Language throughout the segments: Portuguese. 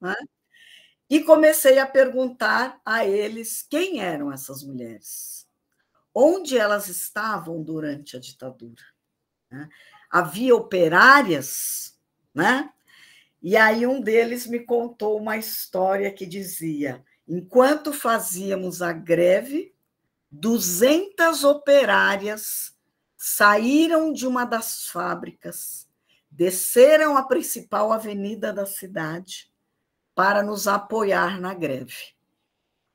né? e comecei a perguntar a eles quem eram essas mulheres, onde elas estavam durante a ditadura. Né? Havia operárias, né? E aí um deles me contou uma história que dizia: enquanto fazíamos a greve, 200 operárias saíram de uma das fábricas, desceram a principal avenida da cidade para nos apoiar na greve.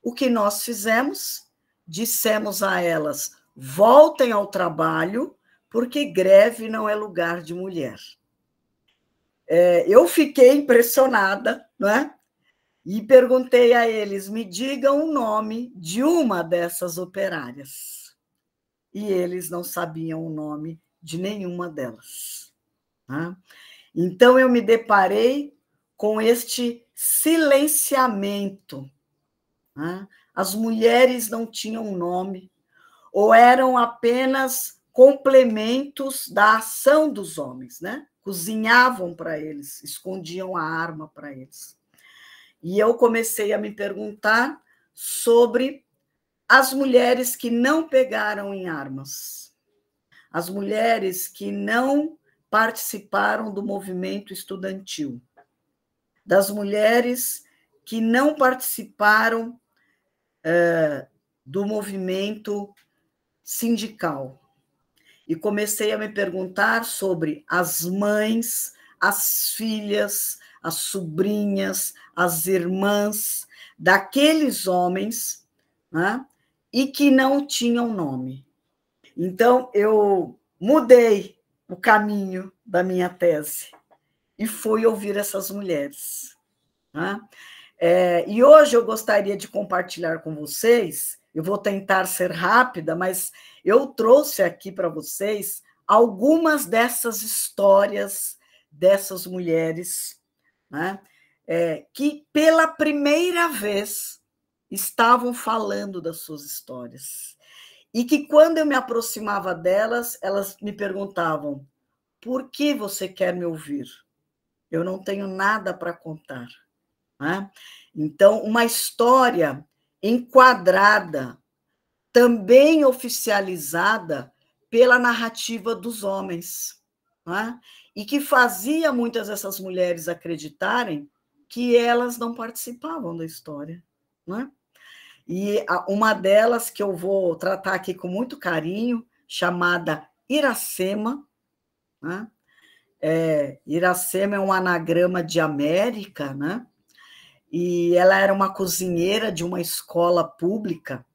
O que nós fizemos? Dissemos a elas: voltem ao trabalho, porque greve não é lugar de mulher. É, eu fiquei impressionada, não é? E perguntei a eles: me digam o nome de uma dessas operárias. E eles não sabiam o nome de nenhuma delas. Né? Então eu me deparei com este silenciamento. Né? As mulheres não tinham nome, ou eram apenas complementos da ação dos homens, né? Cozinhavam para eles, escondiam a arma para eles. E eu comecei a me perguntar sobre as mulheres que não pegaram em armas, as mulheres que não participaram do movimento estudantil, das mulheres que não participaram uh, do movimento sindical. E comecei a me perguntar sobre as mães, as filhas, as sobrinhas, as irmãs daqueles homens né, e que não tinham nome. Então, eu mudei o caminho da minha tese e fui ouvir essas mulheres. Né? É, e hoje eu gostaria de compartilhar com vocês, eu vou tentar ser rápida, mas eu trouxe aqui para vocês algumas dessas histórias dessas mulheres né? É, que pela primeira vez estavam falando das suas histórias. E que quando eu me aproximava delas, elas me perguntavam: por que você quer me ouvir? eu não tenho nada para contar. Né? Então, uma história enquadrada, também oficializada pela narrativa dos homens, né? e que fazia muitas dessas mulheres acreditarem que elas não participavam da história. Né? E uma delas, que eu vou tratar aqui com muito carinho, chamada Iracema, né? É, Iracema é um anagrama de América, né? E ela era uma cozinheira de uma escola pública.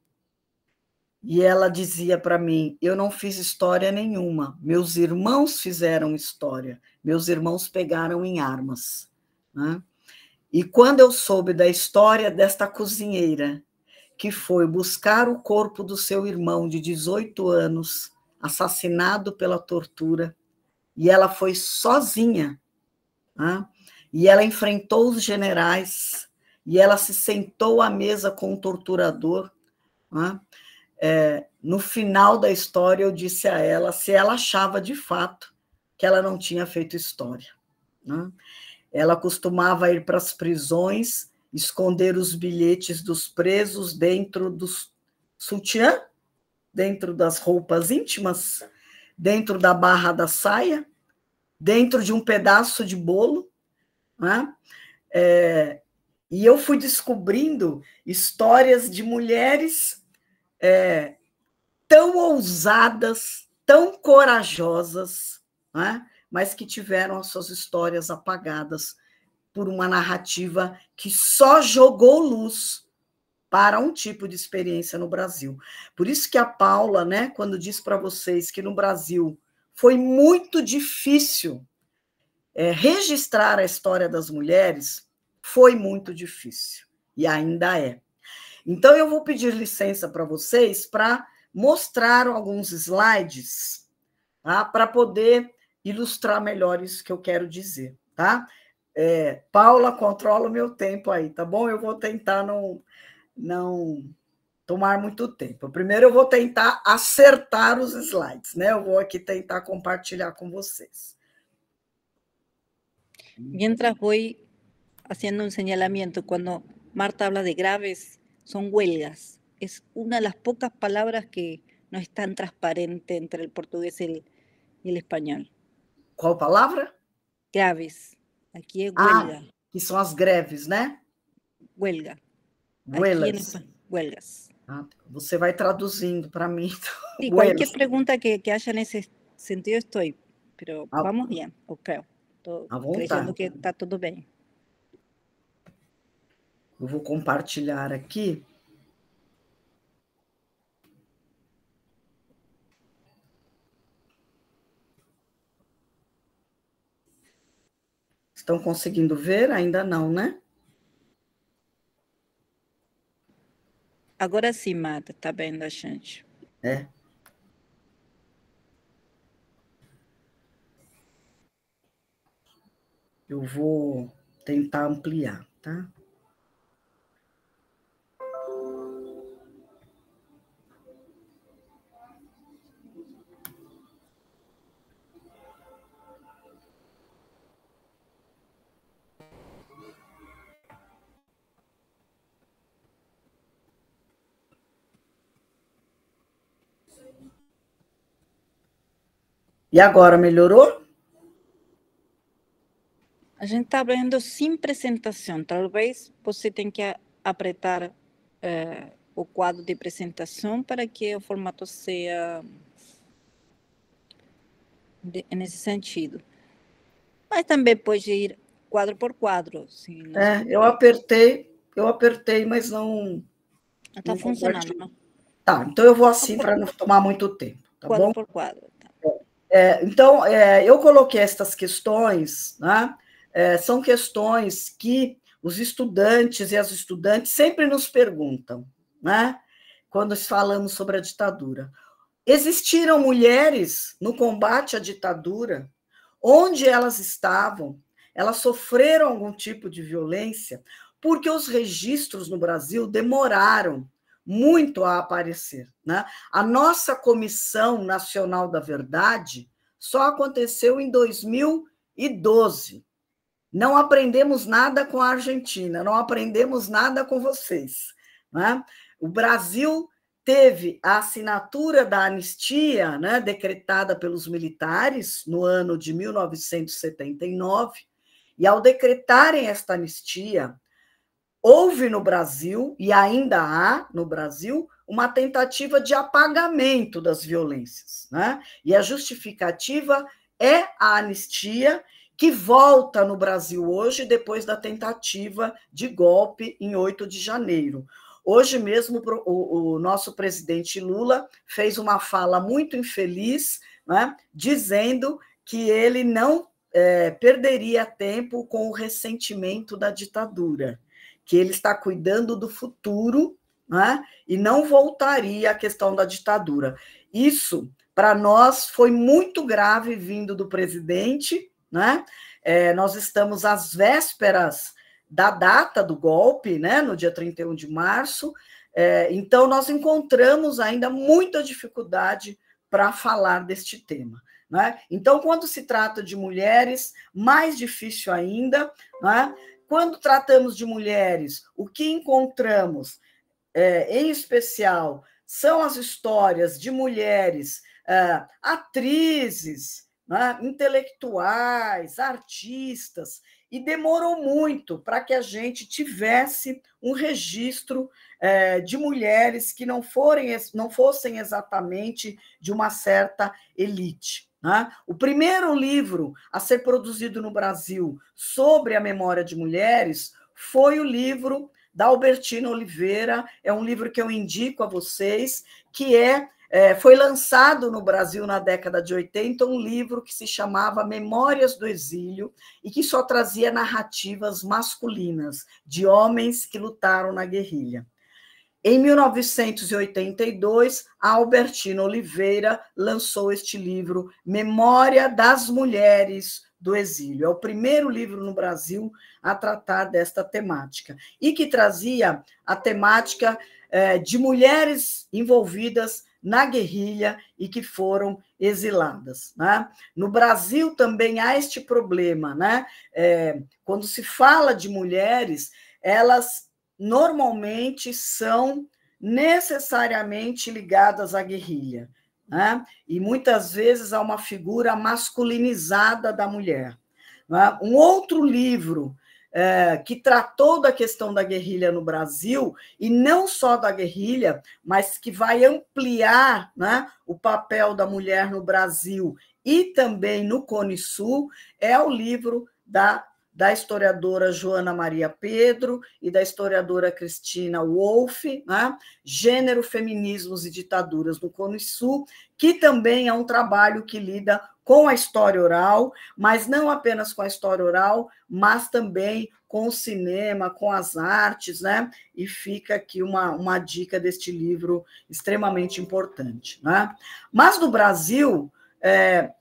E ela dizia para mim: Eu não fiz história nenhuma, meus irmãos fizeram história, meus irmãos pegaram em armas. Né? E quando eu soube da história desta cozinheira, que foi buscar o corpo do seu irmão de 18 anos, assassinado pela tortura, e ela foi sozinha. Né? E ela enfrentou os generais, e ela se sentou à mesa com o torturador. Né? É, no final da história, eu disse a ela se ela achava de fato que ela não tinha feito história. Né? Ela costumava ir para as prisões, esconder os bilhetes dos presos dentro dos sutiã, dentro das roupas íntimas, dentro da barra da saia, dentro de um pedaço de bolo. Né? É, e eu fui descobrindo histórias de mulheres é, tão ousadas, tão corajosas, né? mas que tiveram as suas histórias apagadas por uma narrativa que só jogou luz para um tipo de experiência no Brasil. Por isso que a Paula, né, quando diz para vocês que no Brasil foi muito difícil é, registrar a história das mulheres, foi muito difícil e ainda é. Então eu vou pedir licença para vocês para mostrar alguns slides tá? para poder ilustrar melhor isso que eu quero dizer, tá? É, Paula, controla o meu tempo aí, tá bom? Eu vou tentar não não tomar muito tempo. Primeiro eu vou tentar acertar os slides, né? Eu vou aqui tentar compartilhar com vocês. Mientras voy haciendo un señalamiento. Cuando Marta habla de graves, son huelgas. Es una de las pocas palabras que no es tan transparente entre el portugués y el, y el español. Qual palavra? Graves. Aqui é huelga. Ah, que são as greves, né? Huelga. Huelgas. Huelgas. Ah, você vai traduzindo para mim. Sí, cualquier pregunta que, que, haya en ese sentido estoy, pero ah, vamos bien, eu creo. Estou acreditando que está tudo bem. Eu vou compartilhar aqui. Estão conseguindo ver? Ainda não, né? Agora sim, Mata, está bem da gente. É. Eu vou tentar ampliar, tá? E agora melhorou? A gente está vendo sem apresentação. Talvez você tenha que apertar eh, o quadro de apresentação para que o formato seja de, nesse sentido. Mas também pode ir quadro por quadro. é, eu apertei, eu apertei, mas não. Está funcionando, não? Tá, então eu vou assim para não tomar muito tempo. Tá quadro bom? por quadro. É, então, é, eu coloquei estas questões, né? É, são questões que os estudantes e as estudantes sempre nos perguntam, né? Quando falamos sobre a ditadura. Existiram mulheres no combate à ditadura? Onde elas estavam? Elas sofreram algum tipo de violência? Porque os registros no Brasil demoraram muito a aparecer. Né? A nossa Comissão Nacional da Verdade só aconteceu em 2012. Não aprendemos nada com a Argentina, não aprendemos nada com vocês. Né? O Brasil teve a assinatura da anistia né, decretada pelos militares no ano de 1979, e ao decretarem esta anistia, houve no Brasil, e ainda há no Brasil, uma tentativa de apagamento das violências. Né? E a justificativa é a anistia, que volta no Brasil hoje, depois da tentativa de golpe em 8 de janeiro. Hoje mesmo, o, nosso presidente Lula fez uma fala muito infeliz, né, dizendo que ele não é, perderia tempo com o ressentimento da ditadura que ele está cuidando do futuro né? e não voltaria à questão da ditadura. Isso, para nós, foi muito grave vindo do presidente. Né? É, nós estamos às vésperas da data do golpe, né? no dia 31 de março, é, então nós encontramos ainda muita dificuldade para falar deste tema. Né? Então, quando se trata de mulheres, mais difícil ainda, né? Quando tratamos de mulheres, o que encontramos, é, em especial, são as histórias de mulheres é, atrizes, né, intelectuais, artistas, e demorou muito para que a gente tivesse um registro é, de mulheres que não, forem, não fossem exatamente de uma certa elite. Né? O primeiro livro a ser produzido no Brasil sobre a memória de mulheres foi o livro da Albertina Oliveira, é um livro que eu indico a vocês, que é, é, foi lançado no Brasil na década de 80, um livro que se chamava Memórias do Exílio e que só trazia narrativas masculinas de homens que lutaram na guerrilha. Em 1982, a Albertina Oliveira lançou este livro, Memória das Mulheres do exílio. É o primeiro livro no Brasil a tratar desta temática e que trazia a temática é, de mulheres envolvidas na guerrilha e que foram exiladas. Né? No Brasil também há este problema, né? É, quando se fala de mulheres, elas normalmente são necessariamente ligadas à guerrilha. Né? E muitas vezes há uma figura masculinizada da mulher. Né? Um outro livro é, que tratou da questão da guerrilha no Brasil, e não só da guerrilha, mas que vai ampliar né, o papel da mulher no Brasil e também no Cone Sul, é o livro da da historiadora Joana Maria Pedro e da historiadora Cristina Wolff, né? Gênero, Feminismos e Ditaduras no Cone Sul, que também é um trabalho que lida com a história oral, mas não apenas com a história oral, mas também com o cinema, com as artes, né? E fica aqui uma, uma dica deste livro extremamente importante. Né? Mas no Brasil, é,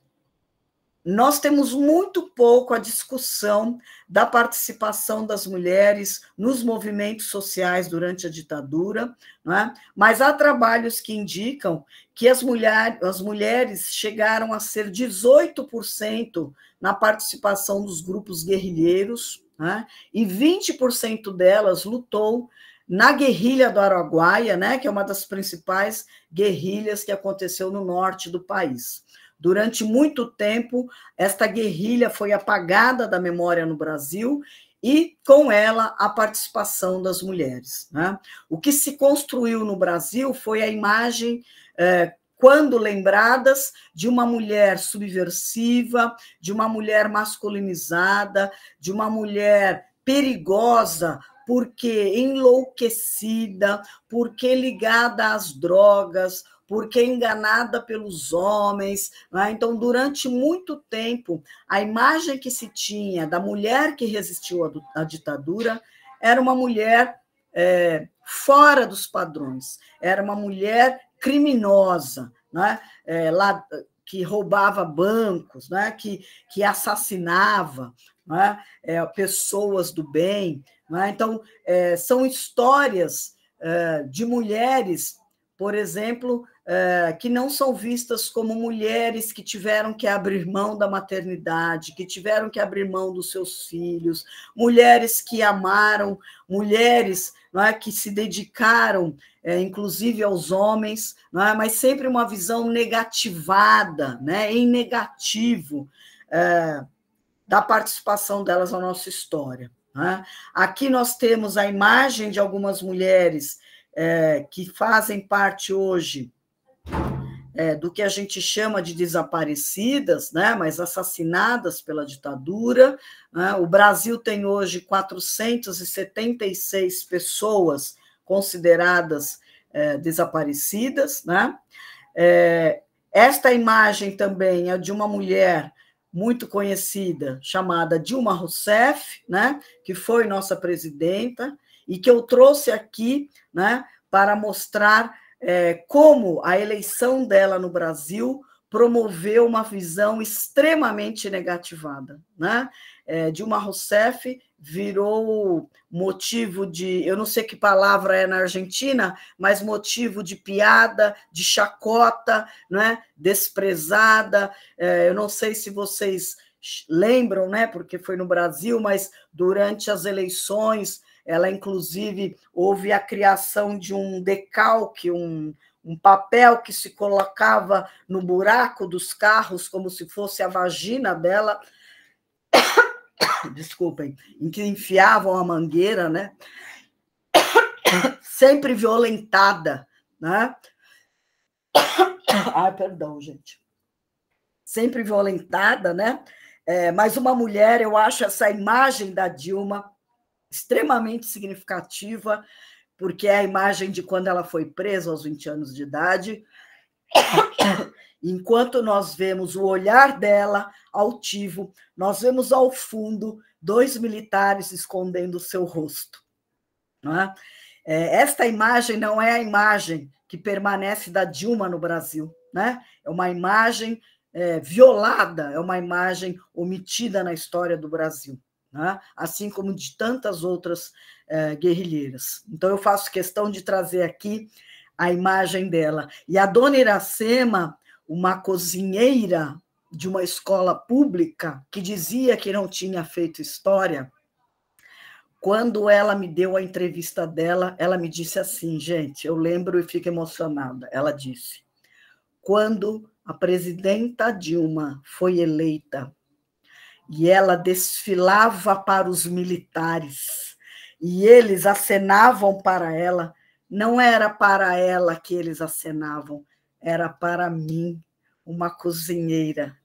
nós temos muito pouco a discussão da participação das mulheres nos movimentos sociais durante a ditadura, é? mas há trabalhos que indicam que as, mulher, as mulheres chegaram a ser 18% na participação dos grupos guerrilheiros, é? e 20% delas lutou na guerrilha do Araguaia, né, que é uma das principais guerrilhas que aconteceu no norte do país. Durante muito tempo, esta guerrilha foi apagada da memória no Brasil e, com ela, a participação das mulheres. Né? O que se construiu no Brasil foi a imagem. É, quando lembradas de uma mulher subversiva, de uma mulher masculinizada, de uma mulher perigosa, porque enlouquecida, porque ligada às drogas, porque enganada pelos homens. Né? Então, durante muito tempo, a imagem que se tinha da mulher que resistiu à, ditadura era uma mulher é, fora dos padrões, era uma mulher criminosa, né? É, lá, que roubava bancos, né? que, que assassinava né? é, pessoas do bem. Né? Então, é, são histórias é, de mulheres, por exemplo, é, que não são vistas como mulheres que tiveram que abrir mão da maternidade, que tiveram que abrir mão dos seus filhos, mulheres que amaram, mulheres é, que se dedicaram, é, inclusive aos homens, é, mas sempre uma visão negativada, né, em negativo, é, da participação delas na nossa história. É? Aqui nós temos a imagem de algumas mulheres é, que fazem parte hoje é, do que a gente chama de desaparecidas, né, mas assassinadas pela ditadura. Né? O Brasil tem hoje 476 pessoas consideradas é, desaparecidas. Né? É, esta imagem também é de uma mulher muito conhecida, chamada Dilma Rousseff, né, que foi nossa presidenta, e que eu trouxe aqui né, para mostrar é, como a eleição dela no Brasil promoveu uma visão extremamente negativada. Né? É, Dilma Rousseff virou motivo de, eu não sei que palavra é na Argentina, mas motivo de piada, de chacota, né? desprezada. É, eu não sei se vocês lembram, né? porque foi no Brasil, mas durante as eleições ela, inclusive, houve a criação de um decalque, um, um papel que se colocava no buraco dos carros, como se fosse a vagina dela. Desculpem, em que enfiavam a mangueira, né? Sempre violentada, né? Ai, perdão, gente. Sempre violentada, né? É, mas uma mulher, eu acho essa imagem da Dilma extremamente significativa, porque é a imagem de quando ela foi presa aos 20 anos de idade. Enquanto nós vemos o olhar dela altivo, nós vemos ao fundo dois militares escondendo o seu rosto. É? É, esta imagem não é a imagem que permanece da Dilma no Brasil, né? é uma imagem é, violada, é uma imagem omitida na história do Brasil, né? assim como de tantas outras é, guerrilheiras. Então, eu faço questão de trazer aqui a imagem dela. E a dona Iracema, uma cozinheira de uma escola pública, que dizia que não tinha feito história, quando ela me deu a entrevista dela, ela me disse assim, gente, eu lembro e fico emocionada. Ela disse: quando a presidenta Dilma foi eleita e ela desfilava para os militares e eles acenavam para ela, não era para ela que eles acenavam, era para mim, uma cozinheira.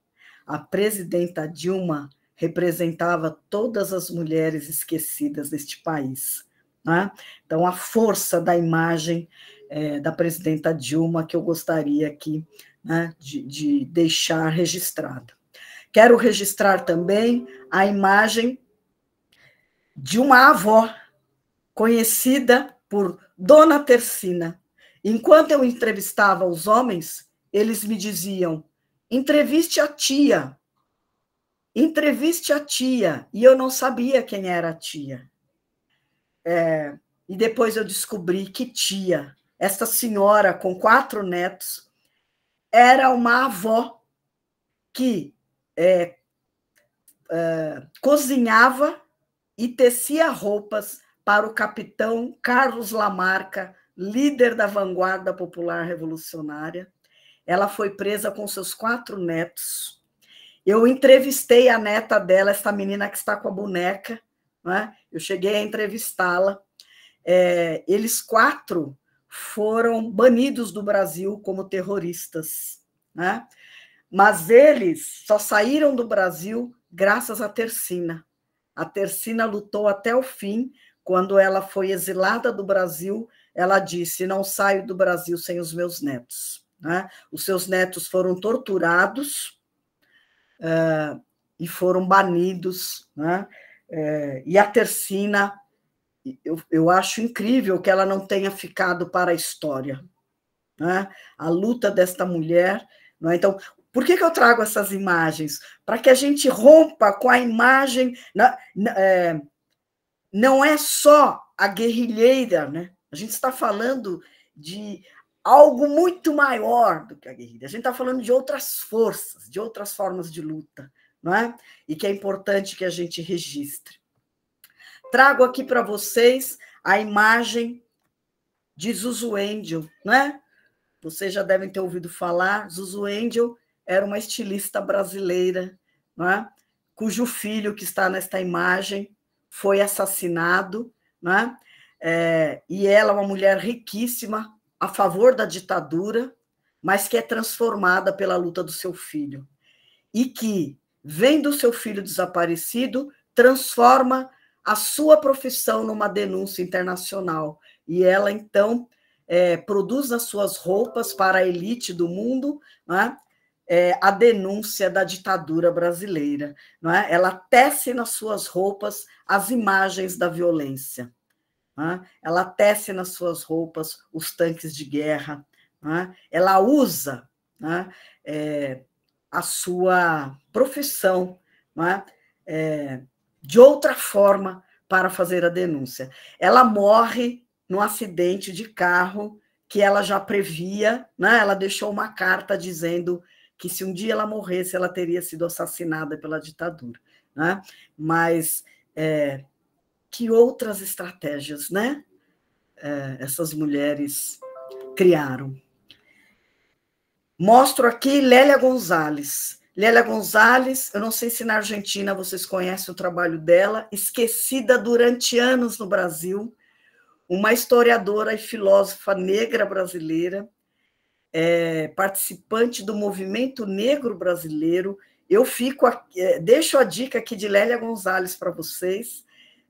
A presidenta Dilma representava todas as mulheres esquecidas deste país. Né? Então, a força da imagem é, da presidenta Dilma que eu gostaria aqui né, de, de deixar registrada. Quero registrar também a imagem de uma avó conhecida por Dona Tercina. Enquanto eu entrevistava os homens, eles me diziam: entreviste a tia, entreviste a tia, e eu não sabia quem era a tia. É, e depois eu descobri que tia, esta senhora com quatro netos, era uma avó que é, é, cozinhava e tecia roupas para o capitão Carlos Lamarca, líder da vanguarda popular revolucionária. Ela foi presa com seus quatro netos eu entrevistei a neta dela, essa menina que está com a boneca, né? eu cheguei a entrevistá-la. É, eles quatro foram banidos do Brasil como terroristas, né? mas eles só saíram do Brasil graças à Tercina. A Tercina lutou até o fim. Quando ela foi exilada do Brasil, ela disse: Não saio do Brasil sem os meus netos. Né? Os seus netos foram torturados uh, e foram banidos. Né? Uh, e a Tercina, eu, eu acho incrível que ela não tenha ficado para a história. Né? A luta desta mulher. Né? Então, por que, que eu trago essas imagens? Para que a gente rompa com a imagem. Na, na, é, não é só a guerrilheira, né? A gente está falando de algo muito maior do que a guerrilha. A gente está falando de outras forças, de outras formas de luta, não é? E que é importante que a gente registre. Trago aqui para vocês a imagem de Zuzu Angel, não é? Vocês já devem ter ouvido falar. Zuzu Angel era uma estilista brasileira, não é? Cujo filho que está nesta imagem foi assassinado, não é? É, e ela, uma mulher riquíssima, a favor da ditadura, mas que é transformada pela luta do seu filho. E que, vendo seu filho desaparecido, transforma a sua profissão numa denúncia internacional. E ela, então, é, produz nas suas roupas para a elite do mundo né, é, a denúncia da ditadura brasileira. Não é? Ela tece nas suas roupas as imagens da violência. Né? Ela tece nas suas roupas os tanques de guerra, né? ela usa né, é, a sua profissão né, é, de outra forma para fazer a denúncia. Ela morre num acidente de carro que ela já previa, né? ela deixou uma carta dizendo que se um dia ela morresse, ela teria sido assassinada pela ditadura. Né? Mas é, que outras estratégias, né? É, essas mulheres criaram. Mostro aqui Lélia Gonzalez. Lélia Gonzalez, eu não sei se na Argentina vocês conhecem o trabalho dela, esquecida durante anos no Brasil, uma historiadora e filósofa negra brasileira, é, participante do movimento negro brasileiro. Eu fico, é, deixo a dica aqui de Lélia Gonzalez para vocês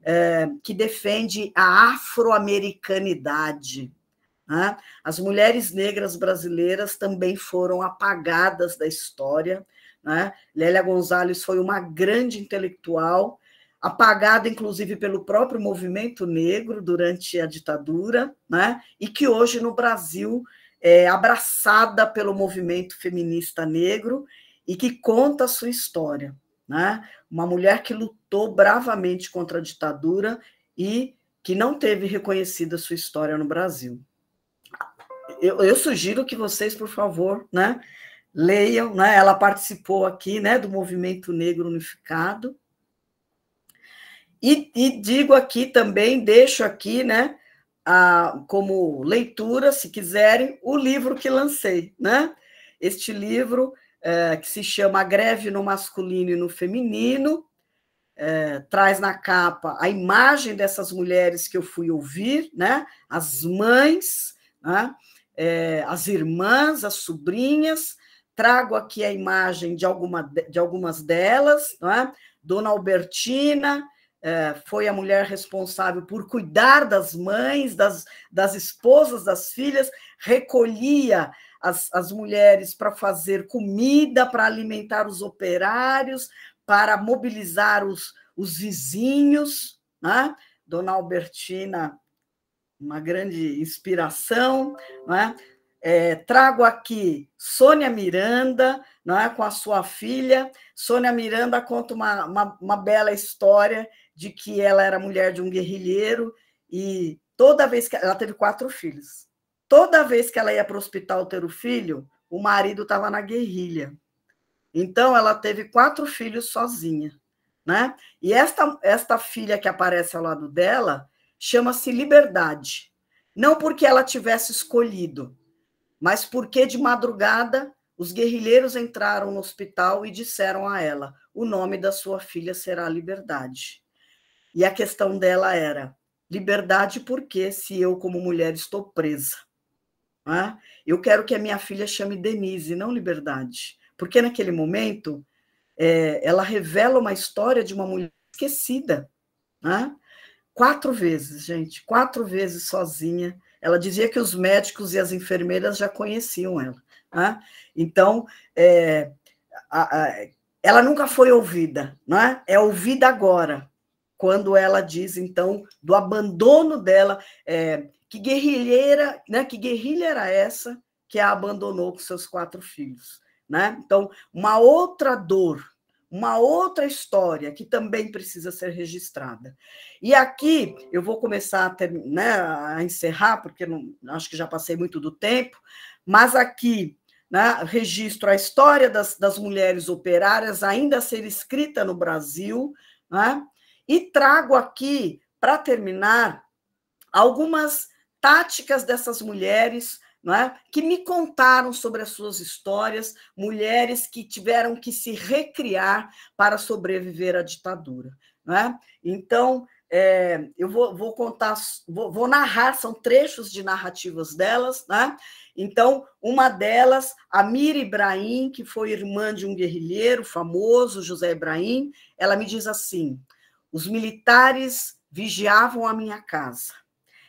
é, que defende a afro-americanidade. Né? As mulheres negras brasileiras também foram apagadas da história. Né? Lélia Gonzalez foi uma grande intelectual, apagada inclusive pelo próprio movimento negro durante a ditadura, né? e que hoje no Brasil é abraçada pelo movimento feminista negro e que conta a sua história. Né? Uma mulher que lutou bravamente contra a ditadura e que não teve reconhecida sua história no Brasil. Eu, eu, sugiro que vocês, por favor, né, leiam. Né? Ela participou aqui né, do Movimento Negro Unificado. E, e digo aqui também, deixo aqui, né, a, como leitura, se quiserem, o livro que lancei, né? Este livro é, que se chama A Greve no Masculino e no Feminino, é, traz na capa a imagem dessas mulheres que eu fui ouvir, né? As mães, né? É, as irmãs, as sobrinhas. Trago aqui a imagem de, alguma, de algumas delas, né? Dona Albertina, foi a mulher responsável por cuidar das mães, das, das esposas, das filhas, recolhia as, as mulheres para fazer comida, para alimentar os operários, para mobilizar os, os vizinhos. Né? Dona Albertina, uma grande inspiração. Né? É, trago aqui Sônia Miranda, não é, com a sua filha. Sônia Miranda conta uma, uma, uma bela história de que ela era mulher de um guerrilheiro e toda vez que ela teve quatro filhos, toda vez que ela ia para o hospital ter o filho, o marido estava na guerrilha. Então ela teve quatro filhos sozinha, né? E esta esta filha que aparece ao lado dela chama-se Liberdade, não porque ela tivesse escolhido, mas porque de madrugada os guerrilheiros entraram no hospital e disseram a ela: o nome da sua filha será Liberdade. E a questão dela era: liberdade porque se eu, como mulher, estou presa? É? Eu quero que a minha filha chame Denise, não liberdade. Porque naquele momento é, ela revela uma história de uma mulher esquecida. É? Quatro vezes, gente, quatro vezes sozinha. Ela dizia que os médicos e as enfermeiras já conheciam ela. É? Então, é, a, a, ela nunca foi ouvida, não é? É ouvida agora quando ela diz, então, do abandono dela, é, que guerrilheira, né, que guerrilha era essa que a abandonou com seus quatro filhos, né? Então, uma outra dor, uma outra história que também precisa ser registrada. E aqui eu vou começar a, ter, né, a encerrar, porque não, acho que já passei muito do tempo, mas aqui né, registro a história das, das mulheres operárias ainda a ser escrita no Brasil, né, e trago aqui, para terminar, algumas táticas dessas mulheres é? que me contaram sobre as suas histórias, mulheres que tiveram que se recriar para sobreviver à ditadura. É? Então, é, eu vou, vou contar, vou, vou, narrar, são trechos de narrativas delas. Né? Então, uma delas, a Mira Ibrahim, que foi irmã de um guerrilheiro famoso, José Ibrahim, ela me diz assim: os militares vigiavam a minha casa.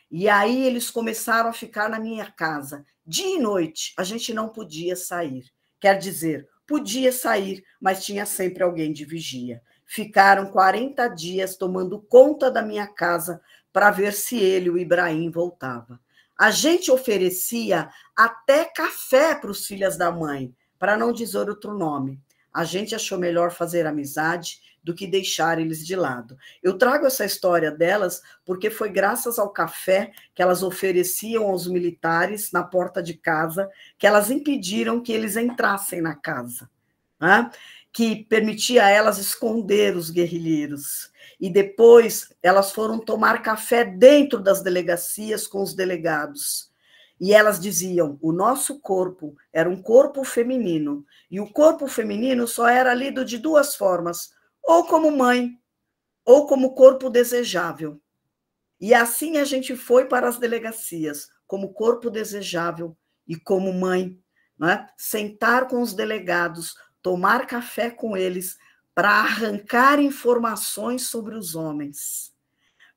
E aí eles começaram a ficar na minha casa. Dia e noite, a gente não podia sair. Quer dizer, podia sair, mas tinha sempre alguém de vigia. Ficaram 40 dias tomando conta da minha casa para ver se ele, o Ibrahim, voltava. A gente oferecia até café para os filhos da mãe, para não dizer outro nome. A gente achou melhor fazer amizade do que deixar eles de lado. Eu trago essa história delas porque foi graças ao café que elas ofereciam aos militares na porta de casa que elas impediram que eles entrassem na casa, né? que permitia a elas esconder os guerrilheiros. E depois elas foram tomar café dentro das delegacias com os delegados. E elas diziam: o nosso corpo era um corpo feminino, e o corpo feminino só era lido de duas formas: ou como mãe, ou como corpo desejável. E assim a gente foi para as delegacias, como corpo desejável e como mãe, né? sentar com os delegados, tomar café com eles, para arrancar informações sobre os homens,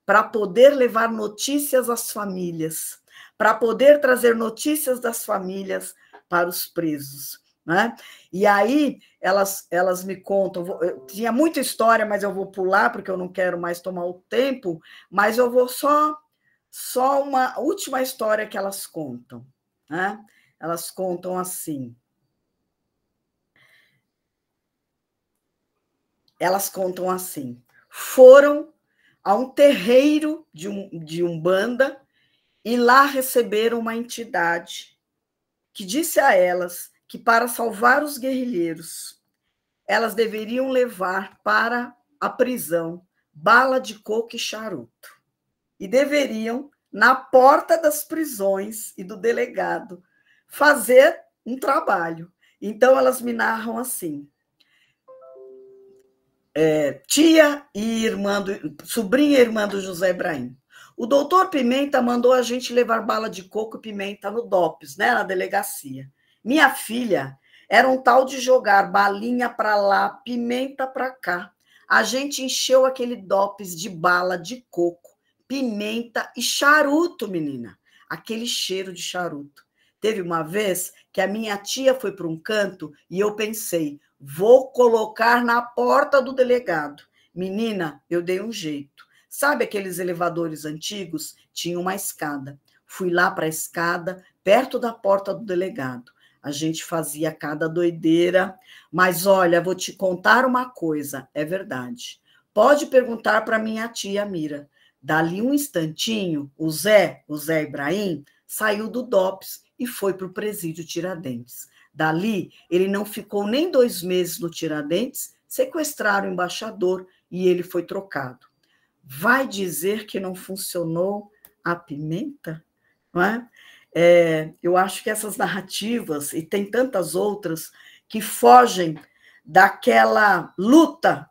para poder levar notícias às famílias, para poder trazer notícias das famílias para os presos. Né? E aí elas, elas me contam, vou, tinha muita história, mas eu vou pular porque eu não quero mais tomar o tempo, mas eu vou só só uma última história que elas contam. Né? Elas contam assim. elas contam assim: foram a um terreiro de, um, de Umbanda e lá receberam uma entidade que disse a elas que para salvar os guerrilheiros, elas deveriam levar para a prisão bala de coco e charuto. E deveriam, na porta das prisões e do delegado, fazer um trabalho. Então, elas me narram assim: é, tia e irmã do, sobrinha e irmã do José Ibrahim. O doutor Pimenta mandou a gente levar bala de coco e pimenta no DOPS, né, na delegacia. Minha filha era um tal de jogar balinha para lá, pimenta para cá. A gente encheu aquele DOPS de bala de coco, pimenta e charuto, menina. Aquele cheiro de charuto. Teve uma vez que a minha tia foi para um canto e eu pensei, Vou colocar na porta do delegado. Menina, eu dei um jeito. Sabe aqueles elevadores antigos? Tinha uma escada. Fui lá para a escada, perto da porta do delegado. A gente fazia cada doideira, mas olha, vou te contar uma coisa, é verdade. Pode perguntar para minha tia Mira. Dali um instantinho, o Zé, o Zé Ibrahim, saiu do DOPS e foi para o presídio Tiradentes. Dali, ele não ficou nem dois meses no Tiradentes, sequestraram o embaixador e ele foi trocado. Vai dizer que não funcionou a pimenta? Não é? É, eu acho que essas narrativas, e tem tantas outras, que fogem daquela luta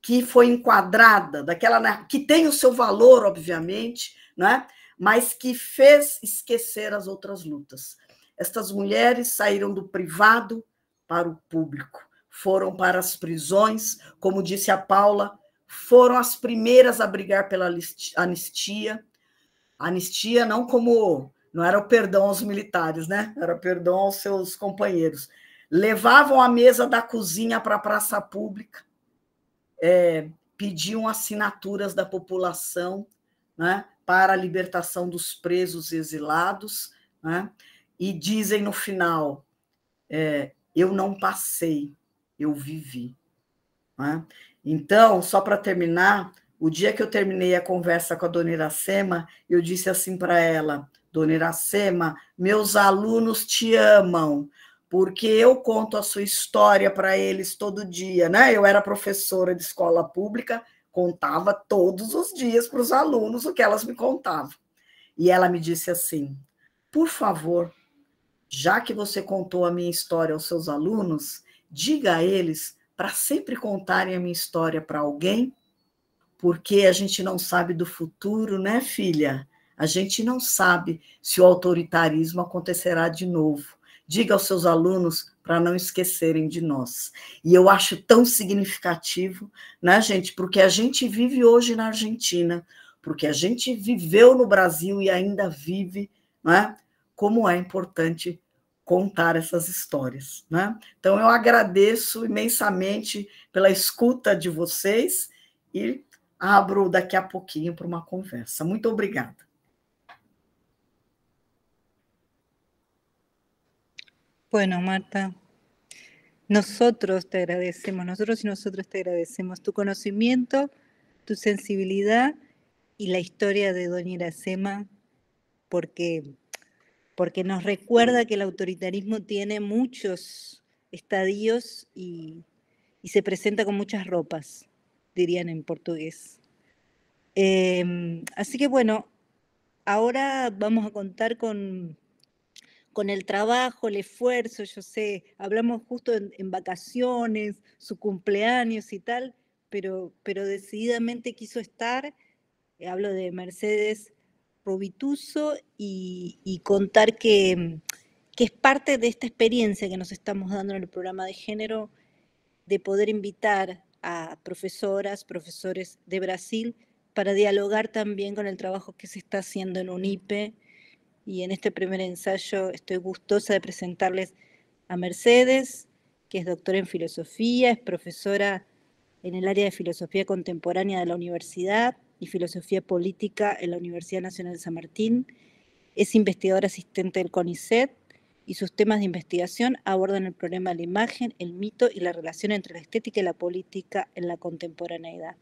que foi enquadrada, daquela que tem o seu valor, obviamente, é? mas que fez esquecer as outras lutas. Estas mulheres saíram do privado para o público, foram para as prisões, como disse a Paula, foram as primeiras a brigar pela anistia. Anistia não como não era o perdão aos militares, né? Era perdão aos seus companheiros. Levavam a mesa da cozinha para a praça pública, é, pediam assinaturas da população né, para a libertação dos presos exilados. Né? e dizem no final: é, eu não passei, eu vivi. Né? Então, só para terminar, o dia que eu terminei a conversa com a dona Iracema, eu disse assim para ela: Dona Iracema, meus alunos te amam, porque eu conto a sua história para eles todo dia, né? Eu era professora de escola pública, contava todos os dias para os alunos o que elas me contavam. E ela me disse assim: por favor, já que você contou a minha história aos seus alunos, diga a eles para sempre contarem a minha história para alguém, porque a gente não sabe do futuro, né, filha? A gente não sabe se o autoritarismo acontecerá de novo. Diga aos seus alunos para não esquecerem de nós. E eu acho tão significativo, né, gente? Porque a gente vive hoje na Argentina, porque a gente viveu no Brasil e ainda vive, né? Como é importante contar essas histórias. Né? Então, eu agradeço imensamente pela escuta de vocês e abro daqui a pouquinho para uma conversa. Muito obrigada. Bueno, Marta, nosotros te agradecemos, nosotros y nosotros te agradecemos tu conocimiento, tu sensibilidad y la historia de Doña Iracema, porque porque nos recuerda que el autoritarismo tiene muchos estadios y, se presenta con muchas ropas, dirían en portugués. Em, así que bueno, ahora vamos a contar con, con el trabajo, el esfuerzo, yo sé, hablamos justo en, vacaciones, su cumpleaños y tal, pero, pero decididamente quiso estar, hablo de Mercedes Robituso y, contar que, que, es parte de esta experiencia que nos estamos dando en el programa de género de poder invitar a profesoras, profesores de Brasil para dialogar también con el trabajo que se está haciendo en UNIPE. Y en este primer ensayo estoy gustosa de presentarles a Mercedes, que es doctora en filosofía, es profesora en el área de filosofía contemporánea de la universidad, y Filosofía Política en la Universidad Nacional de San Martín. Es investigadora asistente del CONICET y sus temas de investigación abordan el problema de la imagen, el mito y la relación entre la estética y la política en la contemporaneidad.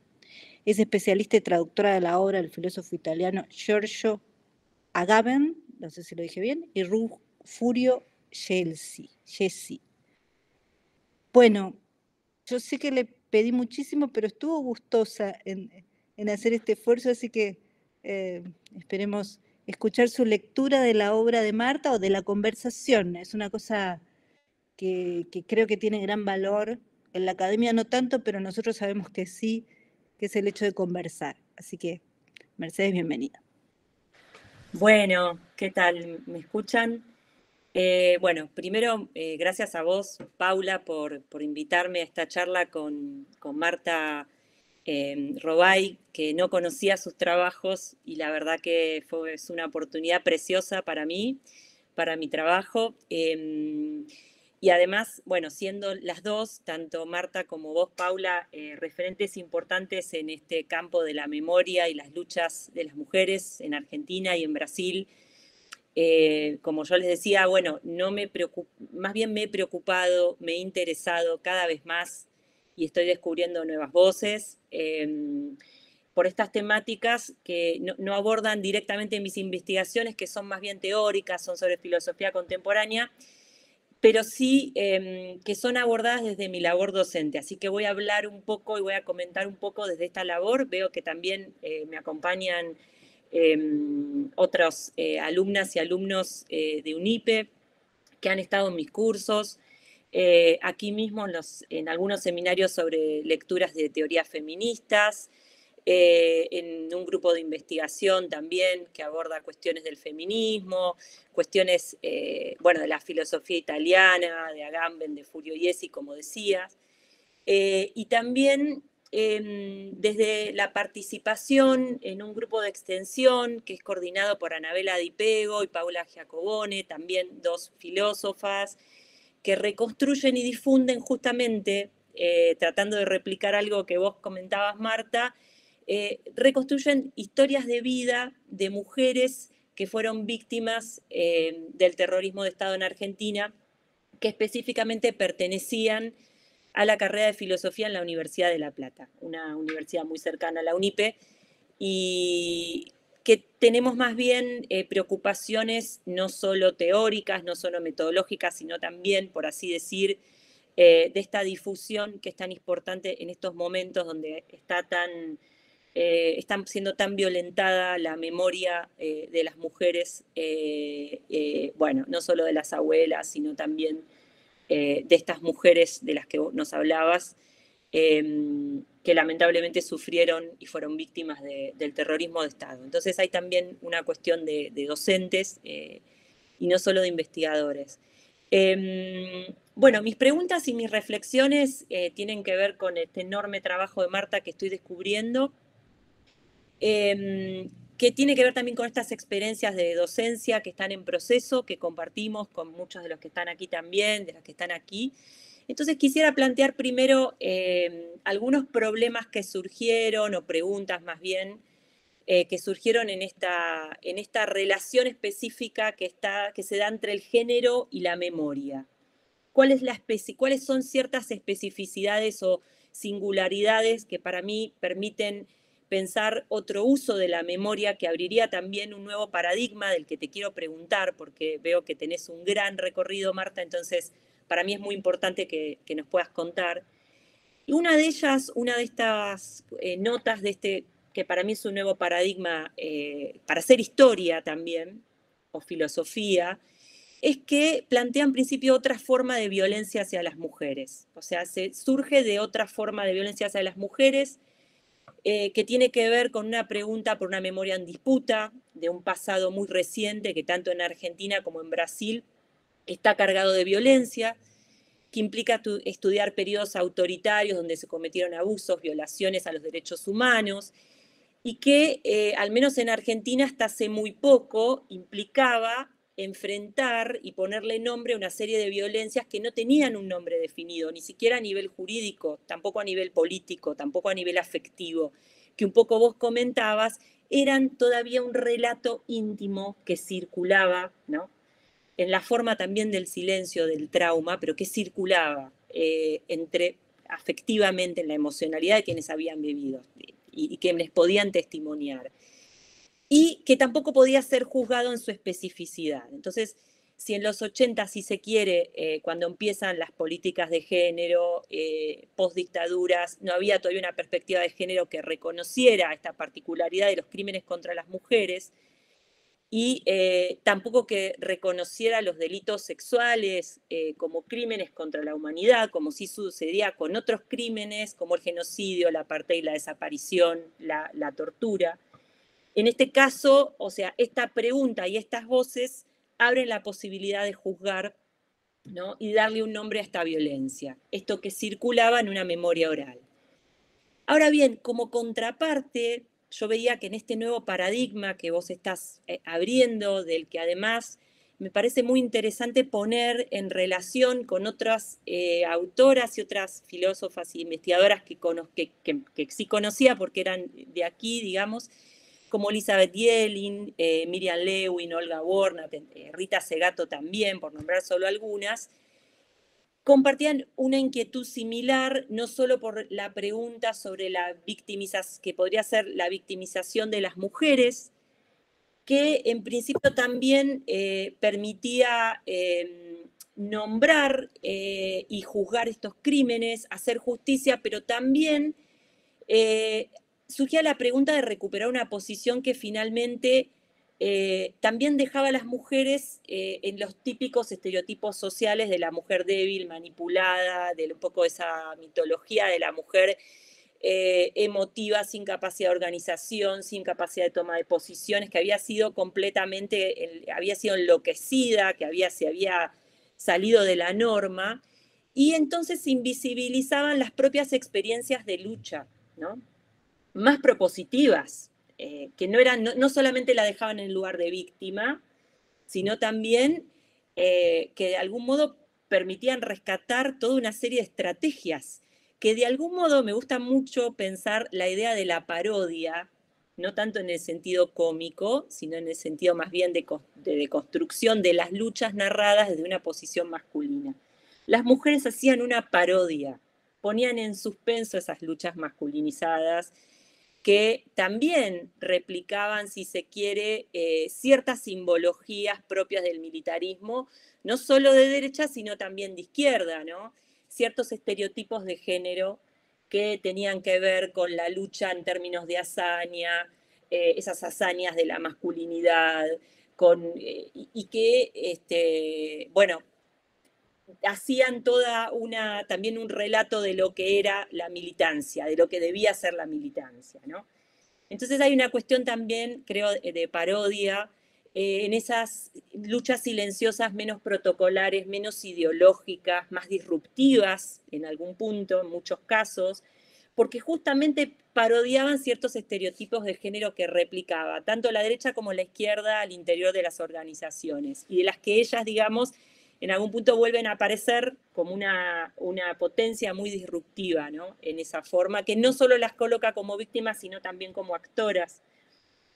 Es especialista y traductora de la obra del filósofo italiano Giorgio Agamben, no sé si lo dije bien, y Furio Chelsea. Bueno, yo sé que le pedí muchísimo, pero estuvo gustosa en, hacer este esfuerzo, así que eh, esperemos escuchar su lectura de la obra de Marta o de la conversación. Es una cosa que, creo que tiene gran valor. En la academia no tanto, pero nosotros sabemos que sí, que es el hecho de conversar. Así que, Mercedes, bienvenida. Bueno, ¿qué tal? ¿Me escuchan? Eh, bueno, primero, eh, gracias a vos, Paula, por, invitarme a esta charla con, con Marta eh, Robay, que no conocía sus trabajos y la verdad que fue, es una oportunidad preciosa para mí, para mi trabajo. Y además, bueno, siendo las dos, tanto Marta como vos, Paula, eh, referentes importantes en este campo de la memoria y las luchas de las mujeres en Argentina y en Brasil, eh, como yo les decía, bueno, no me más bien me he preocupado, me he interesado cada vez más y estoy descubriendo nuevas voces em, por estas temáticas que no, abordan directamente mis investigaciones, que son más bien teóricas, son sobre filosofía contemporánea, pero sí em, que son abordadas desde mi labor docente. Así que voy a hablar un poco y voy a comentar un poco desde esta labor. Veo que también eh, me acompañan em, otros eh, alumnas y alumnos eh, de UNIPE que han estado en mis cursos. Aquí mismo en, algunos seminarios sobre lecturas de teorías feministas, eh, en un grupo de investigación también que aborda cuestiones del feminismo, cuestiones, eh, bueno, de la filosofía italiana, de Agamben, de Furio Iesi, como decías, y también em, desde la participación en un grupo de extensión que es coordinado por Anabela Dipego y Paula Giacobone, también dos filósofas, que reconstruyen y difunden justamente, eh, tratando de replicar algo que vos comentabas, Marta, eh, reconstruyen historias de vida de mujeres que fueron víctimas eh, del terrorismo de Estado en Argentina, que específicamente pertenecían a la carrera de filosofía en la Universidad de La Plata, una universidad muy cercana a la UNIPE, y que tenemos más bien eh, preocupaciones no solo teóricas, no solo metodológicas, sino también, por así decir, eh, de esta difusión que es tan importante en estos momentos donde está tan, eh, están siendo tan violentada la memoria de las mujeres, bueno, no solo de las abuelas, sino también de estas mujeres de las que nos hablabas, Em, que lamentablemente sufrieron y fueron víctimas del terrorismo de Estado. Entonces hay también una cuestión de, docentes eh, y no solo de investigadores. Em, bueno, mis preguntas y mis reflexiones eh, tienen que ver con este enorme trabajo de Marta que estoy descubriendo, em, que tiene que ver también con estas experiencias de docencia que están en proceso, que compartimos con muchos de los que están aquí también, de los que están aquí. Entonces quisiera plantear primero em, algunos problemas que surgieron o preguntas más bien eh, que surgieron en esta, en esta relación específica que, está, que se da entre el género y la memoria. ¿Cuál la ¿Cuáles son ciertas especificidades o singularidades que para mí permiten pensar otro uso de la memoria que abriría también un nuevo paradigma del que te quiero preguntar, porque veo que tenés un gran recorrido, Marta, entonces para mí es muy importante que, nos puedas contar. Una de ellas, una de estas eh, notas de este, que para mí es un nuevo paradigma eh, para hacer historia también, o filosofía, es que plantea en principio otra forma de violencia hacia las mujeres. O sea, se, surge de otra forma de violencia hacia las mujeres eh, que tiene que ver con una pregunta por una memoria en disputa, de un pasado muy reciente que tanto en Argentina como en Brasil está cargado de violencia, que implica estudiar periodos autoritarios donde se cometieron abusos, violaciones a los derechos humanos, y que, eh, al menos en Argentina, hasta hace muy poco, implicaba enfrentar y ponerle nombre a una serie de violencias que no tenían un nombre definido, ni siquiera a nivel jurídico, tampoco a nivel político, tampoco a nivel afectivo, que un poco vos comentabas, eran todavía un relato íntimo que circulaba, ¿no? en la forma también del silencio, del trauma, pero que circulaba eh, entre afectivamente en la emocionalidad de quienes habían vivido y, que les podían testimoniar. Y que tampoco podía ser juzgado en su especificidad. Entonces, si en los 80, si se quiere, eh, cuando empiezan las políticas de género, eh, post-dictaduras, no había todavía una perspectiva de género que reconociera esta particularidad de los crímenes contra las mujeres, y eh, tampoco que reconociera los delitos sexuales eh, como crímenes contra la humanidad, como sí sucedía con otros crímenes como el genocidio, la y la desaparición, la, tortura. En este caso, o sea, esta pregunta y estas voces abren la posibilidad de juzgar ¿no? y darle un nombre a esta violencia, esto que circulaba en una memoria oral. Ahora bien, como contraparte, yo veía que en este nuevo paradigma que vos estás eh, abriendo, del que además me parece muy interesante poner en relación con otras eh, autoras y otras filósofas y investigadoras que, que, sí conocía porque eran de aquí, digamos, como Elizabeth Yelin, eh, Miriam Lewin, Olga Warner, Rita Segato también, por nombrar solo algunas, compartían una inquietud similar, no solo por la pregunta sobre la victimización, que podría ser la victimización de las mujeres, que en principio también eh, permitía em, nombrar eh, y juzgar estos crímenes, hacer justicia, pero también eh, surgía la pregunta de recuperar una posición que finalmente eh, también dejaba a las mujeres eh, en los típicos estereotipos sociales de la mujer débil, manipulada, de un poco esa mitología de la mujer eh, emotiva, sin capacidad de organización, sin capacidad de toma de posiciones, que había sido completamente, había sido enloquecida, que había, se había salido de la norma, y entonces invisibilizaban las propias experiencias de lucha, ¿no? Más propositivas, eh, que no, eran, no, solamente la dejaban en el lugar de víctima, sino también eh, que de algún modo permitían rescatar toda una serie de estrategias, que de algún modo me gusta mucho pensar la idea de la parodia, no tanto en el sentido cómico, sino en el sentido más bien de, de construcción de las luchas narradas desde una posición masculina. Las mujeres hacían una parodia, ponían en suspenso esas luchas masculinizadas, que también replicaban, si se quiere, eh, ciertas simbologías propias del militarismo, no solo de derecha, sino también de izquierda, ¿no? Ciertos estereotipos de género que tenían que ver con la lucha en términos de hazaña, eh, esas hazañas de la masculinidad, con, eh, y, que, este, bueno, hacían toda una, también un relato de lo que era la militancia, de lo que debía ser la militancia, ¿no? Entonces hay una cuestión también, creo, de parodia eh, en esas luchas silenciosas menos protocolares, menos ideológicas, más disruptivas en algún punto, en muchos casos, porque justamente parodiaban ciertos estereotipos de género que replicaba tanto la derecha como la izquierda al interior de las organizaciones y de las que ellas, digamos, en algún punto vuelven a aparecer como una, una potencia muy disruptiva, ¿no? En esa forma, que no solo las coloca como víctimas, sino también como actoras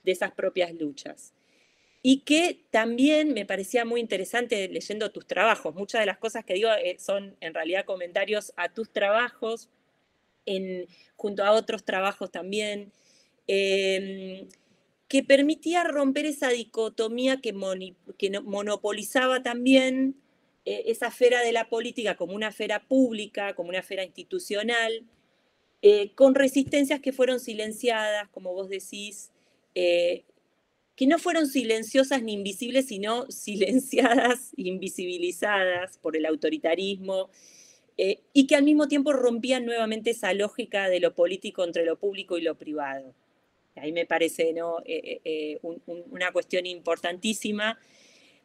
de esas propias luchas. Y que también me parecía muy interesante leyendo tus trabajos. Muchas de las cosas que digo eh, son en realidad comentarios a tus trabajos, en, junto a otros trabajos también, em, que permitía romper esa dicotomía que, que monopolizaba también eh, esa esfera de la política como una esfera pública, como una esfera institucional, eh, con resistencias que fueron silenciadas, como vos decís, eh, que no fueron silenciosas ni invisibles, sino silenciadas, invisibilizadas por el autoritarismo, y que al mismo tiempo rompían nuevamente esa lógica de lo político entre lo público y lo privado. Ahí me parece ¿no? una cuestión importantísima